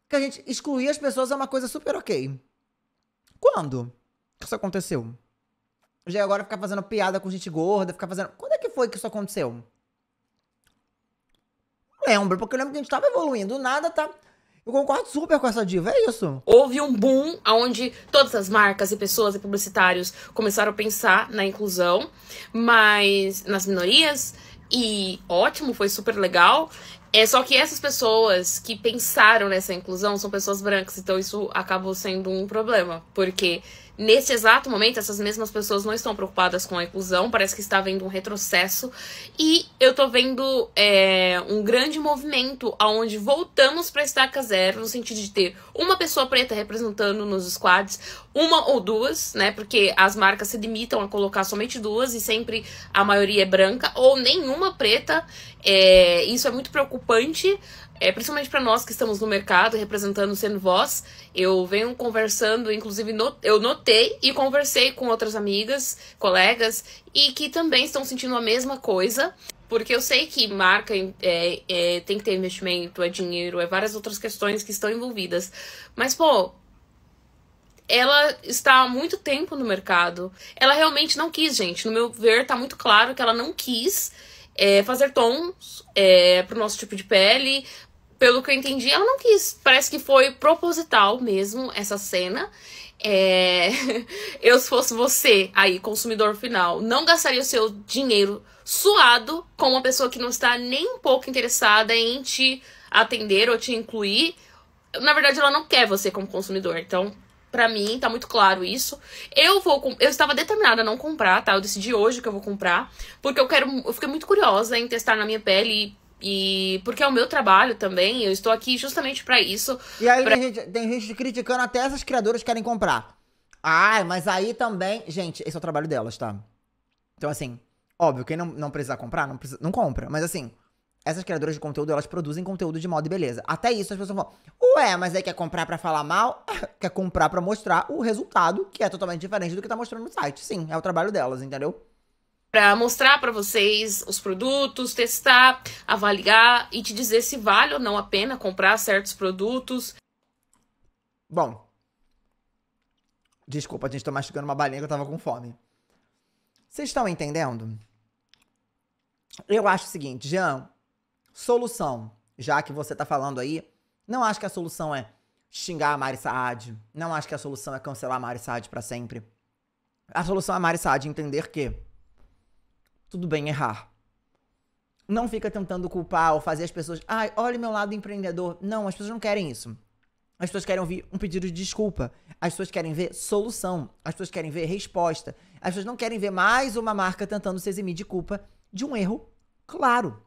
que a gente excluir as pessoas é uma coisa super ok? Quando? que isso aconteceu? Já agora ficar fazendo piada com gente gorda, ficar fazendo. Quando é que foi que isso aconteceu? Lembro, porque eu lembro que a gente tava evoluindo. Do nada tá. Eu concordo super com essa diva, é isso. Houve um boom onde todas as marcas e pessoas e publicitários começaram a pensar na inclusão, mas nas minorias, e ótimo, foi super legal. É só que essas pessoas que pensaram nessa inclusão são pessoas brancas, então isso acabou sendo um problema, porque Nesse exato momento, essas mesmas pessoas não estão preocupadas com a inclusão, parece que está havendo um retrocesso. E eu tô vendo é, um grande movimento onde voltamos para estaca zero, no sentido de ter uma pessoa preta representando nos squads, uma ou duas, né? Porque as marcas se limitam a colocar somente duas e sempre a maioria é branca, ou nenhuma preta. É, isso é muito preocupante é, principalmente para nós que estamos no mercado, representando sendo voz, eu venho conversando, inclusive eu notei e conversei com outras amigas, colegas, e que também estão sentindo a mesma coisa. Porque eu sei que marca é, é, tem que ter investimento, é dinheiro, é várias outras questões que estão envolvidas. Mas, pô, ela está há muito tempo no mercado. Ela realmente não quis, gente. No meu ver, tá muito claro que ela não quis é, fazer tons é, pro nosso tipo de pele, pelo que eu entendi, ela não quis. Parece que foi proposital mesmo essa cena. É... eu, se fosse você, aí, consumidor final, não gastaria o seu dinheiro suado com uma pessoa que não está nem um pouco interessada em te atender ou te incluir. Na verdade, ela não quer você como consumidor. Então, para mim, tá muito claro isso. Eu vou eu estava determinada a não comprar, tá? Eu decidi hoje que eu vou comprar, porque eu quero, eu fiquei muito curiosa em testar na minha pele e porque é o meu trabalho também, eu estou aqui justamente para isso. E aí pra... tem, gente, tem gente criticando até essas criadoras que querem comprar. Ah, mas aí também. Gente, esse é o trabalho delas, tá? Então, assim, óbvio, quem não, não precisar comprar, não, precisa, não compra. Mas assim, essas criadoras de conteúdo, elas produzem conteúdo de moda e beleza. Até isso as pessoas falam, ué, mas aí quer comprar para falar mal? quer comprar para mostrar o resultado, que é totalmente diferente do que tá mostrando no site. Sim, é o trabalho delas, entendeu? Para mostrar para vocês os produtos, testar, avaliar e te dizer se vale ou não a pena comprar certos produtos. Bom, desculpa, a gente tá mastigando uma balinha que eu tava com fome. Vocês estão entendendo? Eu acho o seguinte, Jean, solução, já que você tá falando aí, não acho que a solução é xingar a Mari Saad, não acho que a solução é cancelar a Mari Saad pra sempre. A solução é a Mari Saad entender que tudo bem errar. Não fica tentando culpar ou fazer as pessoas. Ai, olha meu lado empreendedor. Não, as pessoas não querem isso. As pessoas querem ouvir um pedido de desculpa. As pessoas querem ver solução. As pessoas querem ver resposta. As pessoas não querem ver mais uma marca tentando se eximir de culpa de um erro claro.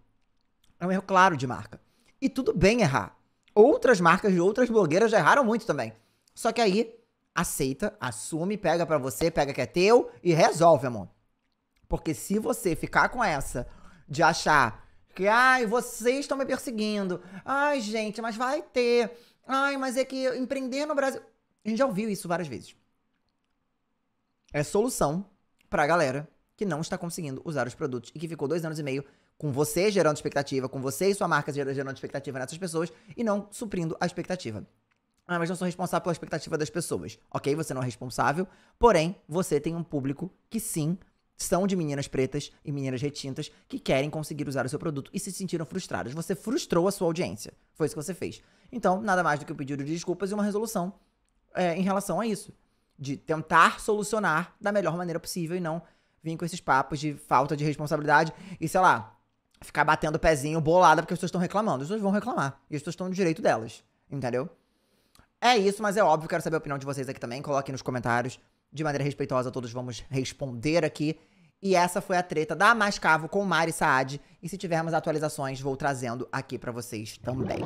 É um erro claro de marca. E tudo bem errar. Outras marcas outras blogueiras já erraram muito também. Só que aí, aceita, assume, pega para você, pega que é teu e resolve, amor. Porque se você ficar com essa de achar que, ai, vocês estão me perseguindo, ai, gente, mas vai ter, ai, mas é que empreender no Brasil. A gente já ouviu isso várias vezes. É solução pra galera que não está conseguindo usar os produtos e que ficou dois anos e meio com você gerando expectativa, com você e sua marca gerando expectativa nessas pessoas e não suprindo a expectativa. Ah, mas não sou responsável pela expectativa das pessoas. Ok, você não é responsável, porém, você tem um público que sim são de meninas pretas e meninas retintas que querem conseguir usar o seu produto e se sentiram frustradas. Você frustrou a sua audiência. Foi isso que você fez. Então, nada mais do que um pedido de desculpas e uma resolução é, em relação a isso. De tentar solucionar da melhor maneira possível e não vir com esses papos de falta de responsabilidade e, sei lá, ficar batendo o pezinho bolada porque as pessoas estão reclamando. As pessoas vão reclamar. E as pessoas estão no direito delas. Entendeu? É isso, mas é óbvio, quero saber a opinião de vocês aqui também. Coloquem nos comentários de maneira respeitosa, todos vamos responder aqui. E essa foi a treta da Mascavo com Mari Saad. E se tivermos atualizações, vou trazendo aqui para vocês também.